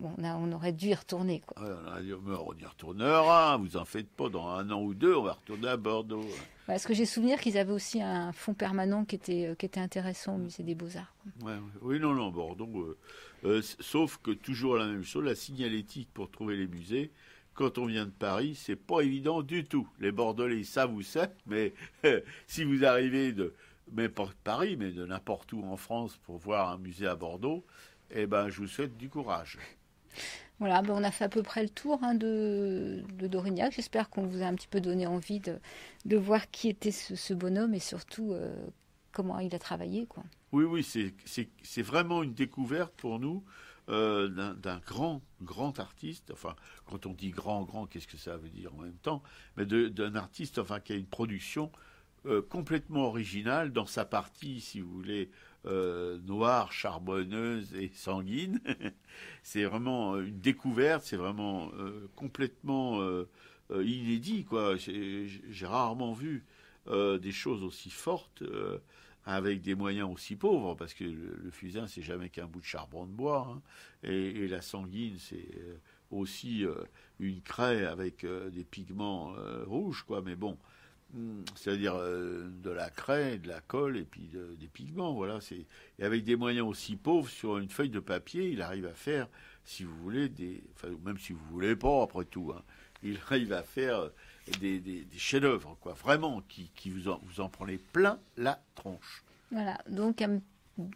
on, a, on aurait dû y retourner, quoi. Ouais, on a dit, mais on y retournera, vous en faites pas, dans un an ou deux, on va retourner à Bordeaux. Parce que j'ai souvenir qu'ils avaient aussi un fonds permanent qui était, qui était intéressant au musée des Beaux-Arts. Ouais. Oui, non, non, Bordeaux. euh, euh, sauf que toujours la même chose, la signalétique pour trouver les musées. Quand on vient de Paris, c'est pas évident du tout. Les Bordelais savent où c'est, mais si vous arrivez de, mais pas de Paris, mais de n'importe où en France pour voir un musée à Bordeaux, eh ben, je vous souhaite du courage. Voilà, ben, on a fait à peu près le tour hein, de, de Dorignac. J'espère qu'on vous a un petit peu donné envie de, de voir qui était ce, ce bonhomme et surtout euh, comment il a travaillé. Quoi. Oui, oui, c'est vraiment une découverte pour nous euh, d'un grand, grand artiste. Enfin, quand on dit grand, grand, qu'est-ce que ça veut dire en même temps Mais d'un artiste, enfin, qui a une production euh, complètement originale dans sa partie, si vous voulez, euh, noire, charbonneuse et sanguine. c'est vraiment une découverte. C'est vraiment complètement inédit, quoi. J'ai rarement vu des choses aussi fortes. Avec des moyens aussi pauvres, parce que le, fusain, c'est jamais qu'un bout de charbon de bois, hein. et, la sanguine, c'est euh, aussi euh, une craie avec euh, des pigments rouges, quoi. Mais bon, hum, c'est-à-dire de la craie, de la colle et puis de- des pigments, voilà. Et avec des moyens aussi pauvres sur une feuille de papier, il arrive à faire, si vous voulez, des, enfin même si vous voulez pas, après tout, hein, il arrive à faire des, des- des chefs-d'œuvre, quoi, vraiment, qui, qui vous en vous en prenez plein la tronche. Voilà, donc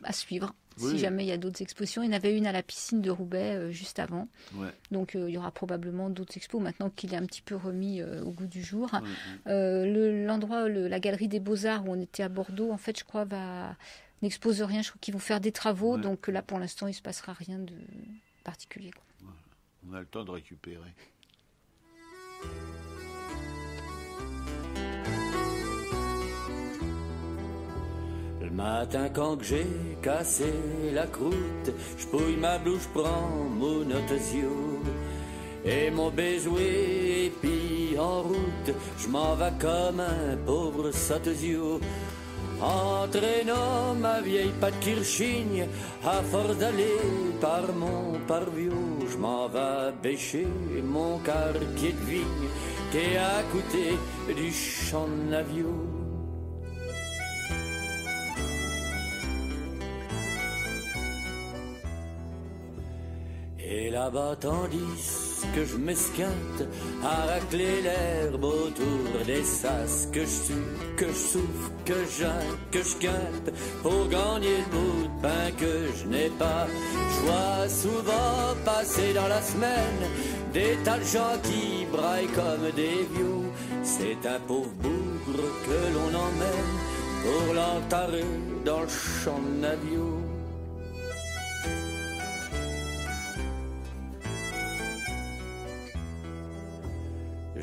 à, suivre. Oui. Si jamais il y a d'autres expositions, il y en avait une à la piscine de Roubaix euh, juste avant. Ouais. Donc euh, il y aura probablement d'autres expos maintenant qu'il est un petit peu remis euh, au goût du jour. Ouais, L'endroit, le- la galerie des Beaux-Arts où on était à Bordeaux, en fait, je crois, va n'expose rien. Je crois qu'ils vont faire des travaux. Ouais. Donc là, pour l'instant, il se passera rien de particulier. quoi. On a le temps de récupérer. Le matin quand j'ai cassé la croûte, je pouille ma blouche, prends mon otesio et mon bézoué, et puis en route, je m'en vais comme un pauvre sotesio. Entraînant ma vieille patte kirchigne, à force d'aller par mon parvio, je m'en vais bêcher mon quartier de vigne, qui à côté du champ de navio. Là-bas, tandis que je m'esquinte à racler l'herbe autour des sas, que je sue, que je souffre, que j'aime, que je quinte pour gagner le bout de pain que je n'ai pas. Je vois souvent passer dans la semaine des tas de gens qui braillent comme des vieux. C'est un pauvre bougre que l'on emmène pour l'enterrer dans le champ de navio.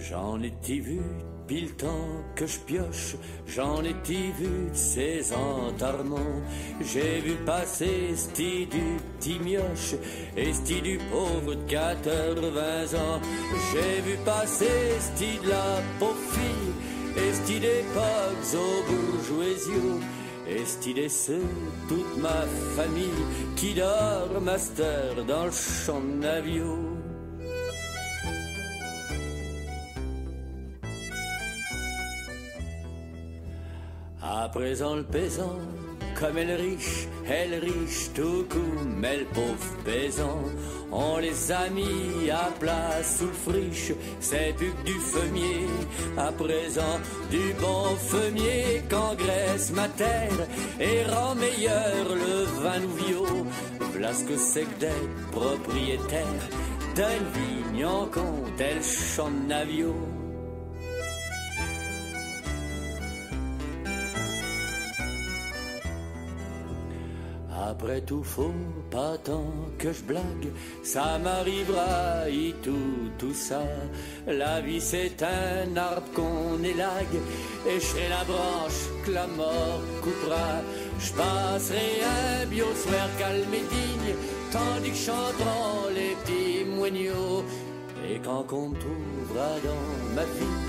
J'en ai-tu vu depuis le temps que je pioche, j'en ai-tu vu ces enterrements. J'ai vu passer sti du petit mioche et du pauvre de 80 ans. J'ai vu passer sti de la pauvre fille et des pogs au bourgeoisio. Et sti des ceux, toute ma famille qui dort master dans le champ de navio. À présent le paysan, comme elle riche, elle riche tout coup, mais le pauvre paysan, on les a mis à plat sous le friche, c'est plus que du fumier, à présent du bon fumier qu'engraisse ma terre et rend meilleur le vin nouvio. Voilà ce que c'est que d'être propriétaire d'une vigne en compte, elle chante navio. Après tout, faut pas tant que je blague, ça m'arrivera et tout, tout ça. La vie c'est un arbre qu'on élague, et chez la branche que la mort coupera. Je passerai un biosphère calme et digne, tandis que chanteront les petits moignons. Et quand on me trouvera dans ma vie,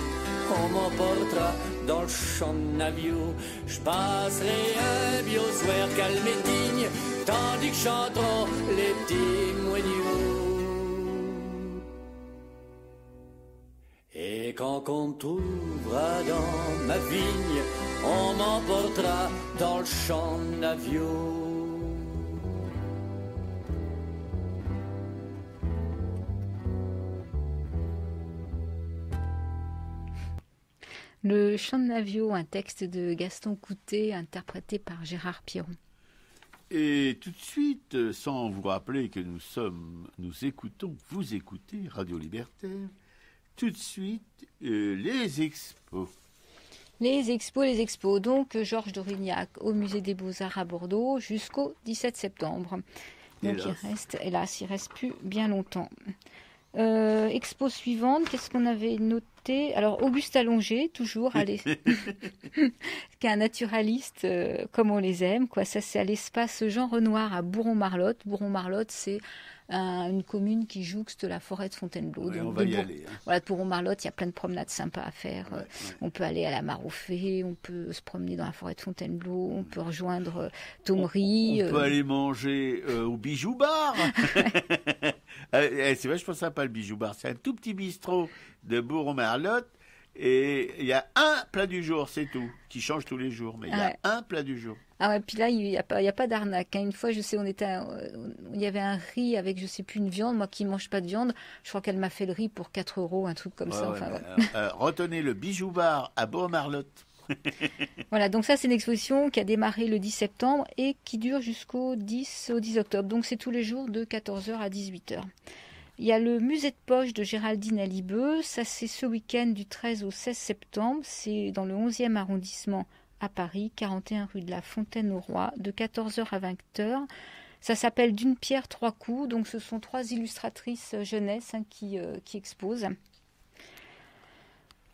on m'emportera dans le champ de navio. Je passerai un et digne, tandis que chanteront les petits moignons. Et quand on me trouvera dans ma vigne, on m'emportera dans le champ de navio. Le chant de Navio, un texte de Gaston Coutet interprété par Gérard Piron. Et tout de suite, sans vous rappeler que nous sommes, nous écoutons, vous écoutez Radio Libertaire, tout de suite, euh, les expos. Les expos, les expos. Donc, Georges d'Aurignac au Musée des Beaux-Arts à Bordeaux jusqu'au 17 septembre. Donc, Hélas. il reste, hélas, il reste plus bien longtemps. Euh, expo suivante, qu'est-ce qu'on avait noté? Alors, Auguste Allongé, toujours, allez, qui est un naturaliste euh, comme on les aime. Quoi. Ça, c'est à l'espace Jean Renoir à Bourron-Marlotte. Bourron-Marlotte, c'est un- une commune qui jouxte la forêt de Fontainebleau. Ouais, Donc, on va de y Bourg- aller. hein. Voilà, de Bourron-Marlotte, il y a plein de promenades sympas à faire. Ouais, ouais. on peut aller à la Fées, on peut se promener dans la forêt de Fontainebleau, on peut rejoindre euh, Thomery. On peut euh, aller manger euh, au bijou bar. Euh, eh, c'est vachement sympa le bijou bar. C'est un tout petit bistrot de Bourg-en-Merlotte. Et il y a un plat du jour, c'est tout, qui change tous les jours. Mais il y a un plat du jour. Ah ouais, puis là, il n'y a pas, il y a pas d'arnaque. hein. Une fois, je sais, on était, à- il y avait un riz avec, je sais plus, une viande. Moi qui ne mange pas de viande, je crois qu'elle m'a fait le riz pour 4 euros, un truc comme Ouais, ça. ouais, Enfin, euh, euh, retenez le bijou bar à Bourg-en-Merlotte. Voilà, donc ça, c'est une exposition qui a démarré le 10 septembre et qui dure jusqu'au 10, au 10 octobre. Donc c'est tous les jours de 14h à 18h. Il y a le musée de poche de Géraldine Alibeux. Ça, c'est ce week-end du 13 au 16 septembre. C'est dans le 11e arrondissement à Paris, 41 rue de la Fontaine-au-Roi, de 14h à 20h. Ça s'appelle D'une pierre, trois coups. Donc ce sont trois illustratrices euh, jeunesse hein, qui, euh, qui exposent.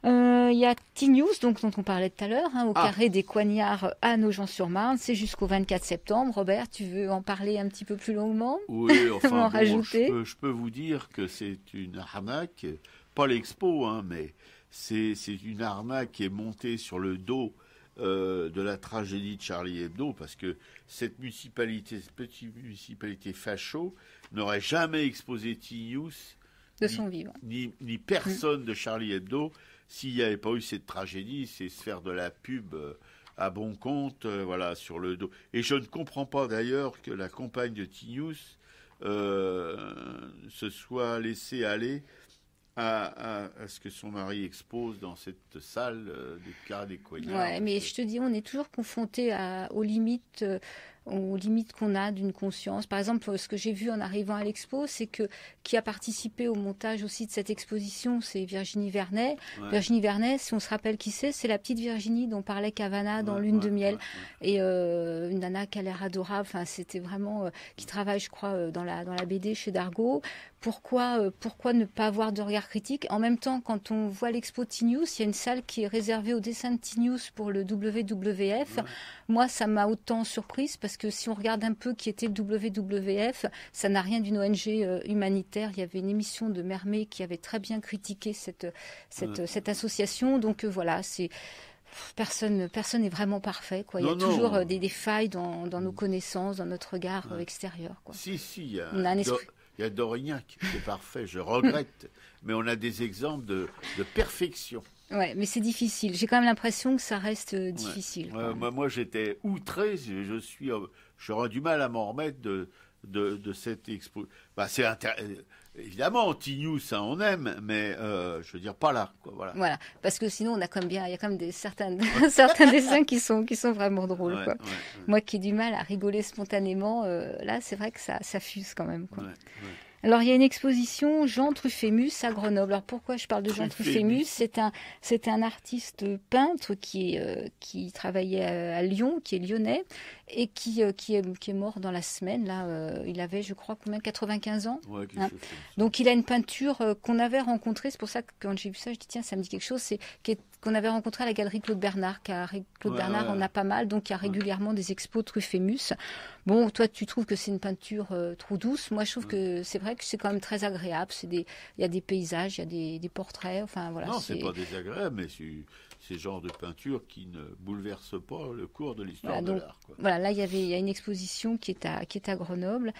Euh, Il y a T-News, donc, dont on parlait tout à l'heure, hein, au Ah. carré des Coignards à Nogent-sur-Marne. C'est jusqu'au 24 septembre. Robert, tu veux en parler un petit peu plus longuement? Oui, enfin, En bon, rajouter? je, peux, je peux vous dire que c'est une arnaque, pas l'expo, hein, mais c'est c'est une arnaque qui est montée sur le dos euh, de la tragédie de Charlie Hebdo, parce que cette municipalité, cette petite municipalité facho, n'aurait jamais exposé T-News, de son vivant. ni, ni personne de Charlie Hebdo, s'il n'y avait pas eu cette tragédie, c'est se faire de la pub euh, à bon compte, euh, voilà, sur le dos. Et je ne comprends pas d'ailleurs que la compagne de euh, se soit laissée aller à, à- à ce que son mari expose dans cette salle euh, des cas des Coignards. Ouais, mais je te dis, on est toujours confronté aux limites, euh, aux limites qu'on a d'une conscience. Par exemple, ce que j'ai vu en arrivant à l'expo, c'est que qui a participé au montage aussi de cette exposition, c'est Virginie Vernet. Ouais. Virginie Vernet, si on se rappelle qui c'est, c'est la petite Virginie dont parlait Cavana dans Ouais, Lune ouais, de miel. et euh, une nana qui a l'air adorable. Enfin, c'était vraiment euh, qui travaille, je crois, euh, dans la dans la BD chez Dargo. Pourquoi pourquoi ne pas avoir de regard critique? En même temps, quand on voit l'expo T-News, il y a une salle qui est réservée au dessin de T-News pour le WWF. Moi, ça m'a autant surprise parce que si on regarde un peu qui était le WWF, ça n'a rien d'une ONG euh, humanitaire. Il y avait une émission de Mermet qui avait très bien critiqué cette cette association. Donc euh, voilà, c'est personne personne n'est vraiment parfait quoi. Il y a Non, toujours euh, des, des failles dans, dans nos connaissances, dans notre regard Ouais. extérieur quoi. Si, si, il y a, On a un esprit. il y a Dorignac, c'est parfait, je regrette, mais on a des exemples de, de perfection. Ouais, mais c'est difficile. J'ai quand même l'impression que ça reste euh, difficile. Ouais, moi, moi, j'étais outré, je, je suis, euh, j'aurais du mal à m'en remettre de, de, de cette expo. Bah, c'est euh, évidemment, T-News, ça on aime, mais euh, je veux dire pas là, quoi, voilà. Voilà, parce que sinon on a comme bien, il y a quand même des certains certains dessins qui sont qui sont vraiment drôles Ouais, quoi. ouais, ouais, Moi qui ai du mal à rigoler spontanément, euh, là c'est vrai que ça ça fuse quand même quoi. Alors il y a une exposition Jean Truffémus à Grenoble. Alors pourquoi je parle de Jean Truffémus. Truffémus? C'est un c'est un artiste peintre qui est euh, qui travaillait à, à Lyon, qui est lyonnais et qui euh, qui est qui est mort dans la semaine là. euh, il avait je crois combien 95 ans. Ouais, Hein. chose. Donc il a une peinture euh, qu'on avait rencontrée, c'est pour ça que quand j'ai vu ça, je dis tiens, ça me dit quelque chose, c'est qu'on avait rencontré à la galerie Claude Bernard, car Claude Ouais, Bernard ouais. en a pas mal, donc il y a régulièrement des expos Truffémus. Bon, toi tu trouves que c'est une peinture trop douce, moi je trouve que c'est vrai que c'est quand même très agréable, c'est des il y a des paysages, il y a des, des portraits, enfin voilà, non, c'est c'est pas désagréable, mais c'est c'est le genre de peinture qui ne bouleverse pas le cours de l'histoire Voilà, de donc, l'art. Voilà, là, il y avait il y a une exposition qui est à, qui est à Grenoble.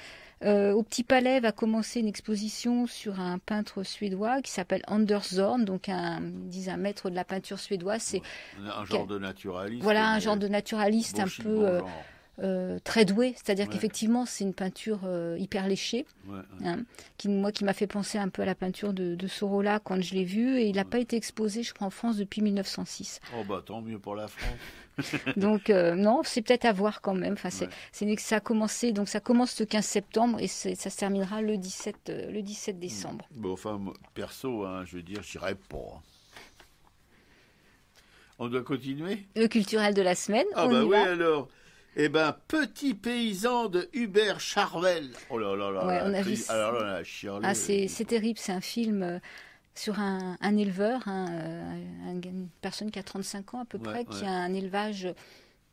Euh, au Petit Palais va commencer une exposition sur un peintre suédois qui s'appelle Anders Zorn, donc un, disent un maître de la peinture suédoise. C'est Un genre de naturaliste. voilà un genre de naturaliste un peu euh, très doué. C'est-à-dire qu'effectivement, c'est une peinture euh, hyper léchée, hein, qui, moi, qui m'a fait penser un peu à la peinture de, de Sorolla quand je l'ai vue. Et il n'a pas été exposé, je crois, en France depuis 1906. Oh, bah tant mieux pour la France. donc euh, non, c'est peut-être à voir quand même. Enfin, c'est, ça a commencé, donc ça commence le 15 septembre et ça se terminera le 17, le 17 décembre. Bon, enfin, perso, hein, je veux dire, j'irai pas. Hein. On doit continuer? Le culturel de la semaine. Ah bah oui alors. Eh ben, Petit paysan de Hubert Charvel. Oh là là là. Ouais, on a vu... Alors là, Ah, c'est terrible. C'est un film euh, sur un, éleveur, euh, une personne qui a 35 ans à peu près, qui a un élevage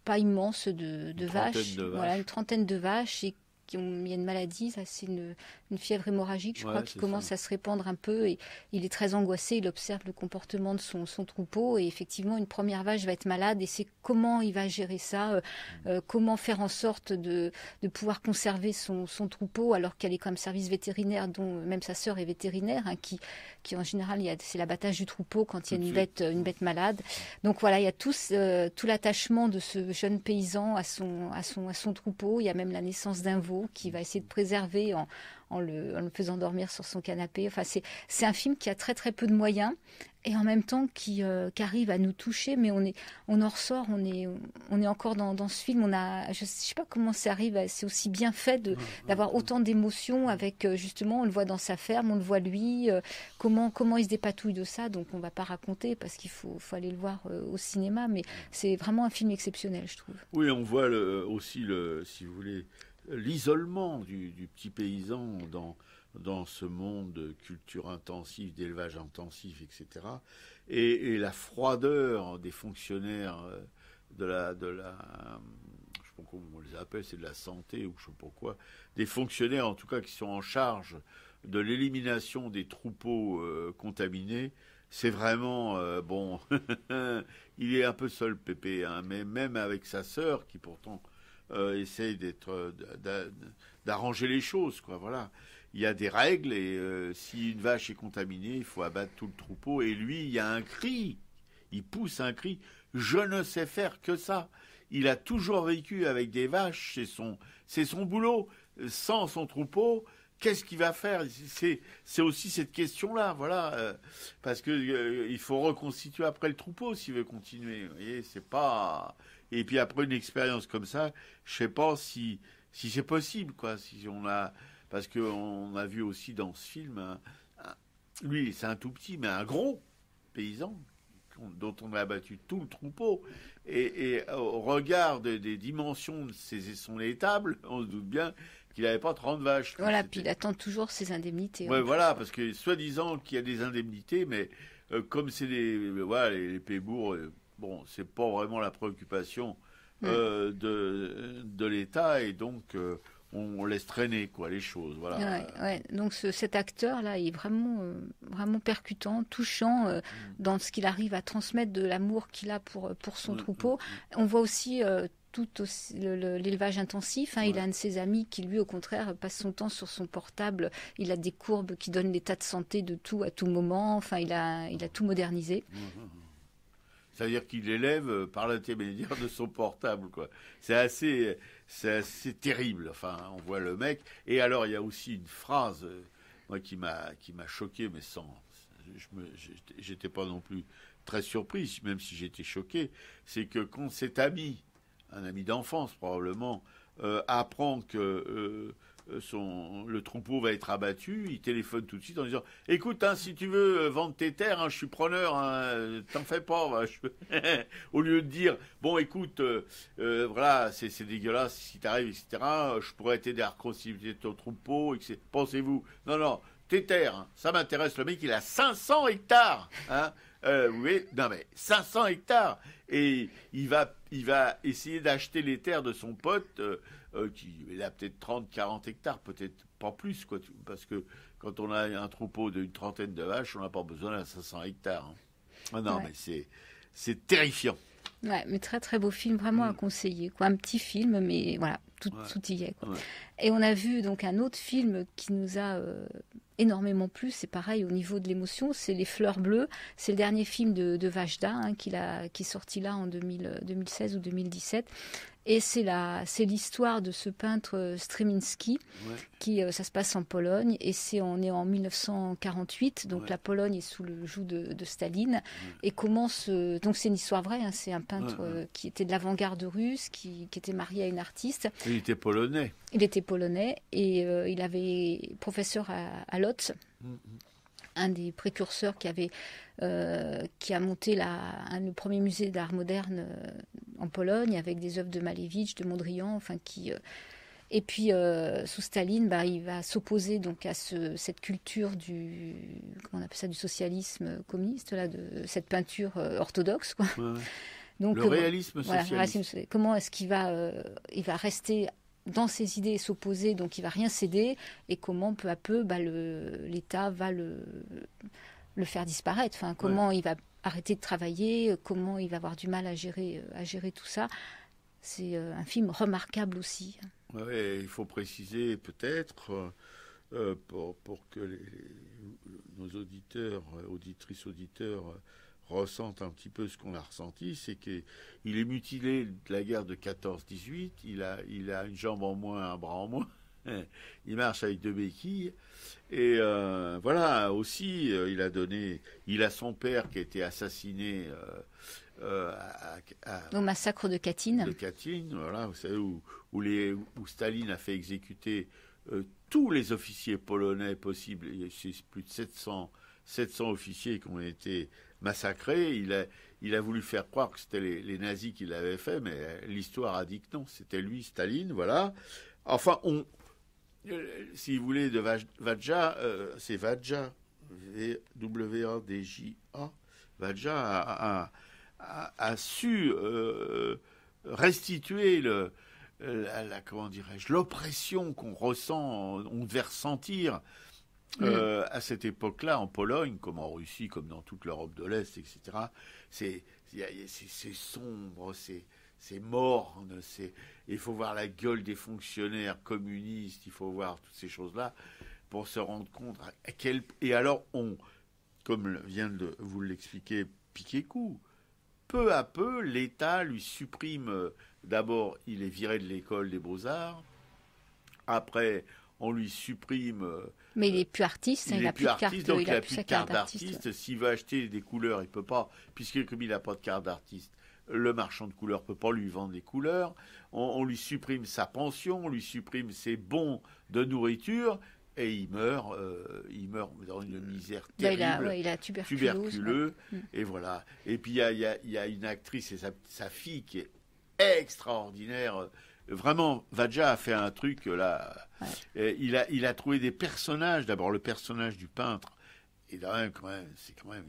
pas immense de, vaches. de, vaches. Voilà, une trentaine de vaches et il y a une maladie, ça c'est une, fièvre hémorragique, je crois, qui commence à se répandre un peu et il est très angoissé, il observe le comportement de son, troupeau et effectivement une première vache va être malade et c'est comment il va gérer ça, euh, mm. euh, comment faire en sorte de, pouvoir conserver son, troupeau alors qu'elle est comme service vétérinaire dont même sa sœur est vétérinaire, hein, qui, qui en général c'est l'abattage du troupeau quand il y a une bête, une bête malade. Donc voilà, il y a tout, euh, tout l'attachement de ce jeune paysan à son, à, son, à son troupeau, il y a même la naissance d'un veau qui va essayer de préserver en, le, faisant dormir sur son canapé. Enfin, c'est un film qui a très très peu de moyens et en même temps qui, euh, arrive à nous toucher, mais on, est, on en ressort, on est, on est encore dans, ce film. On a, je ne sais pas comment ça arrive, c'est aussi bien fait d'avoir autant d'émotions avec euh, justement, on le voit dans sa ferme, on le voit lui, euh, comment, comment il se dépatouille de ça. Donc on ne va pas raconter parce qu'il faut, faut aller le voir au cinéma, mais c'est vraiment un film exceptionnel, je trouve. Oui, on voit aussi, le, si vous voulez, l'isolement du, petit paysan dans, dans ce monde de culture intensive, d'élevage intensif, etc. Et, la froideur des fonctionnaires euh, de la, de la, je sais pas comment on les appelle, c'est de la santé ou je sais pas quoi, des fonctionnaires en tout cas qui sont en charge de l'élimination des troupeaux euh, contaminés. C'est vraiment euh, bon. il est un peu seul, Pépé, hein, mais même avec sa sœur, qui pourtant euh, essaye d'être euh, d'arranger les choses, quoi. Voilà. Il y a des règles et euh, si une vache est contaminée, il faut abattre tout le troupeau. Et lui, il y a un cri. Il pousse un cri. Je ne sais faire que ça. Il a toujours vécu avec des vaches. C'est son, c'est son boulot. Sans son troupeau, qu'est-ce qu'il va faire? C'est aussi cette question-là, voilà, parce que il faut reconstituer après le troupeau s'il veut continuer. Vous voyez, c'est pas et puis après une expérience comme ça, je sais pas si si c'est possible quoi. Si on a parce qu'on a vu aussi dans ce film, lui c'est un tout petit mais un gros paysan dont on a abattu tout le troupeau. Et, au regard des dimensions de son étable, on se doute bien qu'il n'avait pas 30 vaches. Voilà, puis il attend toujours ses indemnités. Oui, voilà, parce que soi-disant qu'il y a des indemnités, mais euh, comme c'est des, voilà, les, les Pébourgs, euh, bon, c'est pas vraiment la préoccupation mm. euh, de, de l'État et donc euh, on, laisse traîner quoi les choses. Voilà. Ouais, Donc cet acteur là est vraiment euh, vraiment percutant, touchant mm. dans ce qu'il arrive à transmettre de l'amour qu'il a pour pour son mm, troupeau. On voit aussi tout l'élevage intensif. Hein. Il a un de ses amis qui, lui, au contraire, passe son temps sur son portable. Il a des courbes qui donnent l'état de santé de tout à tout moment. Enfin, il a, il a tout modernisé. C'est-à-dire qu'il élève euh, par l'intermédiaire de son portable, quoi. C'est assez, c'est assez terrible. Enfin, on voit le mec. Et alors, il y a aussi une phrase, euh, moi, qui m'a, qui m'a choqué, mais sans, j'étais pas non plus très surpris, même si j'étais choqué. C'est que quand cet ami, un ami d'enfance probablement, euh, apprend que euh, son, le troupeau va être abattu, il téléphone tout de suite en disant Écoute, hein, si tu veux euh, vendre tes terres, hein, je suis preneur, hein, t'en fais pas. Au lieu de dire Bon, écoute, voilà, c'est dégueulasse si t'arrives, etc., je pourrais t'aider à reconstituer ton troupeau, etc. Pensez-vous Non, non, tes terres, ça m'intéresse. Le mec, il a 500 hectares. Hein, oui, non mais 500 hectares et il va, il va essayer d'acheter les terres de son pote euh, qui il a peut-être 30, 40 hectares, peut-être pas plus, quoi, parce que quand on a un troupeau d'une trentaine de vaches, on n'a pas besoin de 500 hectares. Hein. Ah non, mais c'est, c'est terrifiant. Ouais, mais très très beau film, vraiment à mm. conseiller. Quoi. Un petit film, mais voilà, tout, tout y est. Quoi. Et on a vu donc un autre film qui nous a euh, énormément plu, c'est pareil au niveau de l'émotion, c'est Les Fleurs Bleues. C'est le dernier film de, de Vajda hein, qui, a, qui est sorti là en 2000, 2016 ou 2017. Et c'est la, c'est l'histoire de ce peintre euh, Streminski, qui euh, ça se passe en Pologne, et c'est on est en 1948, donc la Pologne est sous le joug de, Staline, et commence donc c'est une histoire vraie, hein, c'est un peintre euh, qui était de l'avant-garde russe, qui, qui, était marié à une artiste. Il était polonais. Il était polonais et il avait professeur à, à Lodz. Mm, mm. Un des précurseurs qui avait euh, qui a monté la, le premier musée d'art moderne euh, en Pologne avec des œuvres de Malevich, de Mondrian, enfin qui euh, et puis sous Staline, bah, il va s'opposer donc à ce, cette culture du comment on appelle ça du socialisme communiste là, de cette peinture orthodoxe quoi. Donc, le réalisme socialiste. comment est-ce qu'il va, il va rester dans ses idées s'opposer, donc il va rien céder, et comment peu à peu bah, l'État va le, le faire disparaître. Enfin, comment il va arrêter de travailler, euh, comment il va avoir du mal à gérer, euh, à gérer tout ça. C'est euh, un film remarquable aussi. Ouais, il faut préciser peut-être pour, pour, que nos auditeurs, auditrices, auditeurs ressentent un petit peu ce qu'on a ressenti, c'est qu'il est mutilé de la guerre de 14-18, il a, il a une jambe en moins, un bras en moins, il marche avec deux béquilles, et euh, voilà, aussi, euh, il a donné, il a son père qui a été assassiné euh, au massacre de Katyn. De Katyn, voilà, vous savez, où, où, les, où Staline a fait exécuter tous les officiers polonais possibles. Il y a plus de 700, 700 officiers qui ont été massacrés. Il a, il a voulu faire croire que c'était les, nazis qui l'avaient fait, mais l'histoire a dit que non, c'était lui, Staline, voilà. Enfin, on, euh, si vous voulez, de Vadja, euh, c'est Vadja, W-A-D-J-A. Vadja a, su euh, restituer le, la, comment dirais-je, l'oppression qu'on ressent, on devait ressentir à cette époque-là en Pologne, comme en Russie, comme dans toute l'Europe de l'Est, etc. C'est sombre, c'est morne, c'est il faut voir la gueule des fonctionnaires communistes, il faut voir toutes ces choses-là pour se rendre compte à quel et alors on, comme vient de vous l'expliquer Piquet-Coup, peu à peu l'État lui supprime euh, d'abord il est viré de l'école des beaux-arts, après on lui supprime euh, mais il est plus artiste, il, n'a plus, de carte, donc il, a plus de carte d'artiste. S'il veut acheter des couleurs, il peut pas, puisque comme il n'a pas de carte d'artiste, le marchand de couleurs peut pas lui vendre des couleurs, on, lui supprime sa pension, on lui supprime ses bons de nourriture, et il meurt, euh, il meurt dans une misère terrible. Bah, il a, il a tuberculeux. Mm. Et voilà. Et puis il y a, y a, une actrice et sa, fille qui est extraordinaire. Vraiment, Vadja a fait un truc là. Il, a, il a trouvé des personnages. D'abord le personnage du peintre. Et quand même, c'est quand même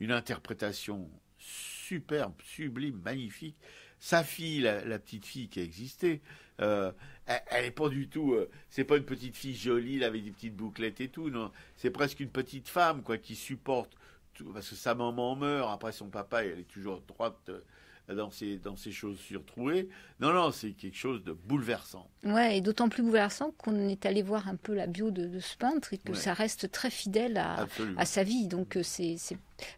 une interprétation superbe, sublime, magnifique. Sa fille, la, petite fille qui a existé, euh, elle, n'est pas du tout. Euh, c'est pas une petite fille jolie, avec des petites bouclettes et tout. Non, c'est presque une petite femme quoi qui supporte tout, parce que sa maman meurt. Après son papa, elle est toujours droite. Euh, dans ces, dans ces choses trouées. Non, non, c'est quelque chose de bouleversant. Ouais, et d'autant plus bouleversant qu'on est allé voir un peu la bio de, ce peintre et que ça reste très fidèle à, à sa vie. Donc c'est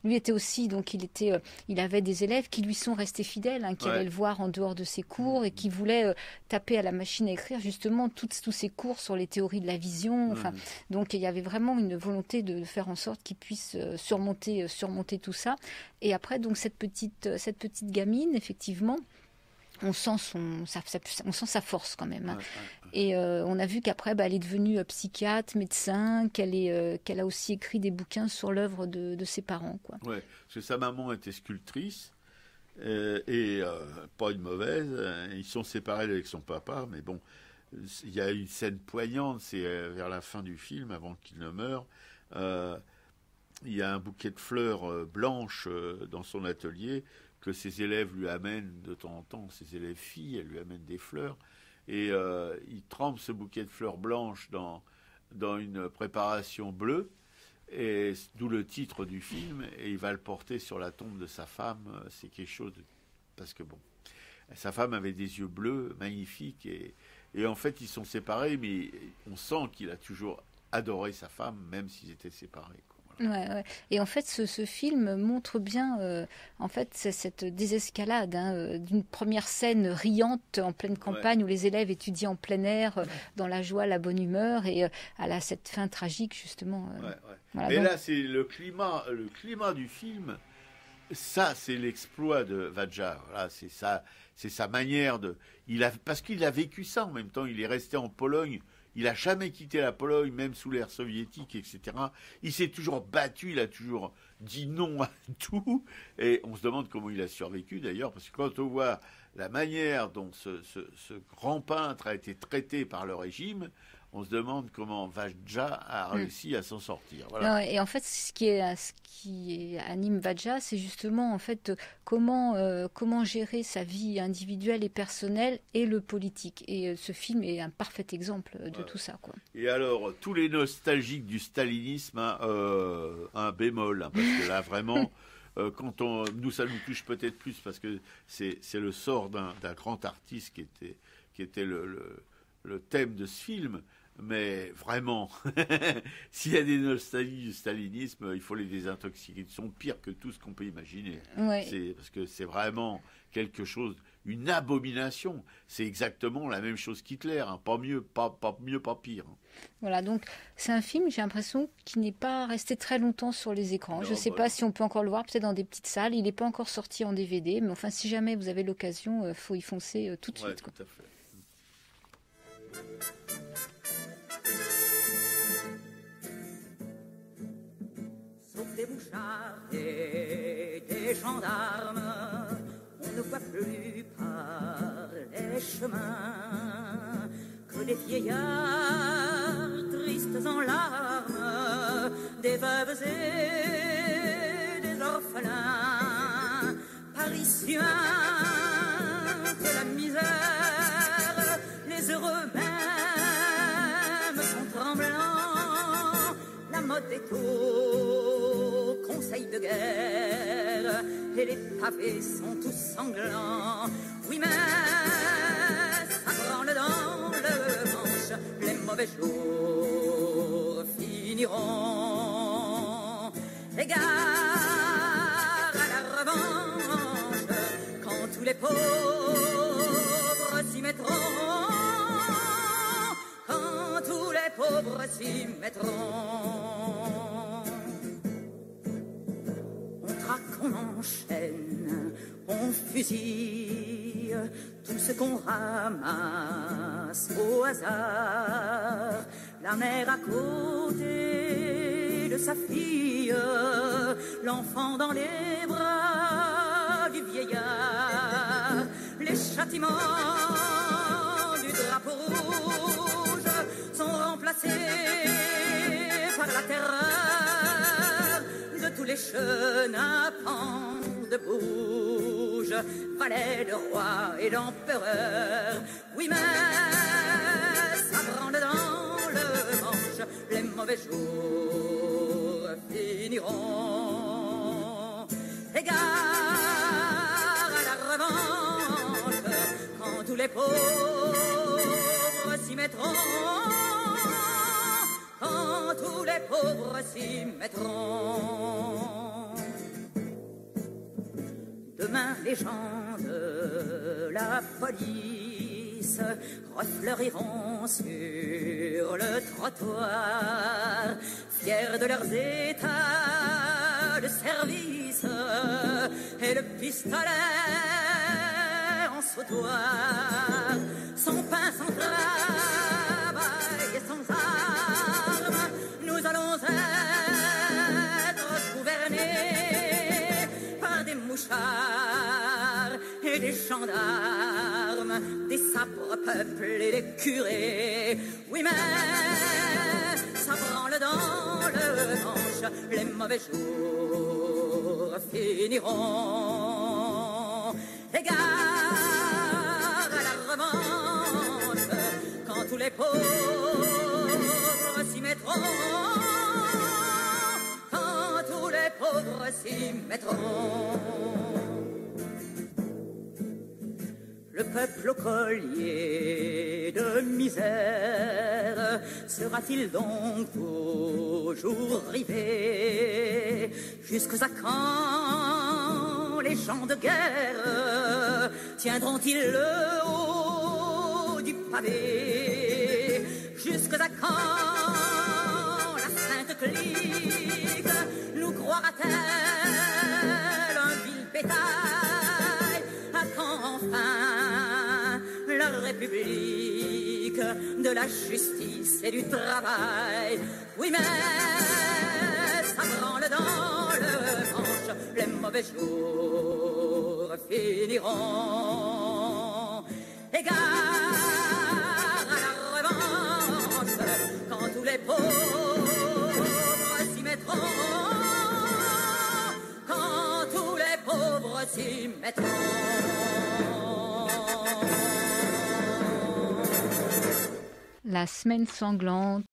lui était aussi, donc il était, euh, il avait des élèves qui lui sont restés fidèles, hein, qui allaient le voir en dehors de ses cours et qui voulaient euh, taper à la machine à écrire justement tous tous ses cours sur les théories de la vision. Enfin, donc il y avait vraiment une volonté de faire en sorte qu'il puisse euh, surmonter, surmonter tout ça. Et après, donc cette petite, cette petite gamine, effectivement on sent son, sa, on sent sa force quand même. Hein. Et euh, on a vu qu'après, bah, elle est devenue euh, psychiatre, médecin, qu'elle est, euh, qu'elle a aussi écrit des bouquins sur l'œuvre de, ses parents, quoi. Ouais, parce que sa maman était sculptrice et pas une mauvaise. Ils sont séparés avec son papa, mais bon, il y a une scène poignante, c'est vers la fin du film, avant qu'il ne meure. il y a un bouquet de fleurs blanches dans son atelier que ses élèves lui amènent de temps en temps, ses élèves filles, elles lui amènent des fleurs, et euh, il trempe ce bouquet de fleurs blanches dans, dans une préparation bleue, et d'où le titre du film, et il va le porter sur la tombe de sa femme, c'est quelque chose de... parce que bon, sa femme avait des yeux bleus magnifiques, et, Et en fait, ils sont séparés, mais on sent qu'il a toujours adoré sa femme, même s'ils étaient séparés. Et en fait, ce, film montre bien, euh, en fait, cette désescalade hein, euh, d'une première scène riante en pleine campagne où les élèves étudient en plein air, euh, dans la joie, la bonne humeur, et à la, cette fin tragique justement. et là, c'est le climat, le climat du film. Ça, c'est l'exploit de Vajja. c'est ça, c'est sa manière de. Il a, parce qu'il a vécu ça en même temps. Il est resté en Pologne il n'a jamais quitté la Pologne, même sous l'ère soviétique, etc. Il s'est toujours battu, il a toujours dit non à tout. Et on se demande comment il a survécu d'ailleurs, parce que quand on voit la manière dont ce, grand peintre a été traité par le régime, on se demande comment Vajja a hmm. réussi à s'en sortir. et en fait, ce qui, est, ce qui anime Vajja, c'est justement en fait comment, euh, comment gérer sa vie individuelle et personnelle et le politique. Et euh, ce film est un parfait exemple de tout ça. Quoi. Et alors, tous les nostalgiques du stalinisme, hein, euh, un bémol, hein, parce que là, vraiment... quand on, nous, ça nous touche peut-être plus parce que c'est le sort d'un grand artiste qui était, qui était le, le thème de ce film. Mais vraiment, s'il y a des nostalgies du stalinisme, il faut les désintoxiquer. Ils sont pires que tout ce qu'on peut imaginer. C'est parce que c'est vraiment quelque chose, une abomination. C'est exactement la même chose qu'Hitler, hein. pas mieux, pas, pas mieux, pas pire. Hein. Voilà, donc c'est un film, j'ai l'impression, qui n'est pas resté très longtemps sur les écrans. Je ne sais pas si on peut encore le voir, peut-être dans des petites salles. Il n'est pas encore sorti en DVD, mais enfin, si jamais vous avez l'occasion, il euh, faut y foncer euh, tout de suite. Tout à fait. Des mouchards et des gendarmes, on ne voit plus par les chemins que des vieillards tristes en larmes, des veuves et des orphelins, parisiens de la misère, les heureux même sont tremblants, la mode est de guerre et les pavés sont tous sanglants. Oui, mais ça dans le manche, les mauvais jours finiront. Égard à la revanche, quand tous les pauvres s'y mettront, quand tous les pauvres s'y mettront. On enchaîne, on fusille tout ce qu'on ramasse au hasard. La mère à côté de sa fille, l'enfant dans les bras du vieillard. Les châtiments du drapeau rouge sont remplacés par la terreur tous les chenapans de bouge, valets de roi et d'empereur. Oui, mais ça branle dans le manche, les mauvais jours finiront. Égard à la revanche, quand tous les pauvres s'y mettront quand tous les pauvres s'y mettront. Demain, les gens de la police refleuriront sur le trottoir, fiers de leurs états de service et le pistolet en sautoir, sans pain, sans gendarmes, des sabres peuples et des curés. Oui, mais ça branle dans le manche, les mauvais jours finiront. Égard à la revanche, quand tous les pauvres s'y mettront, quand tous les pauvres s'y mettront. Le peuple au collier de misère sera-t-il donc toujours rivé Jusqu'à quand les champs de guerre tiendront-ils le haut du pavé Jusqu'à quand la sainte clique nous croira-t-elle un vil bétail République de la justice et du travail. Oui mais ça branle dans le manche les mauvais jours finiront. Égard à la revanche quand tous les pauvres s'y mettront. Quand tous les pauvres s'y mettront La semaine sanglante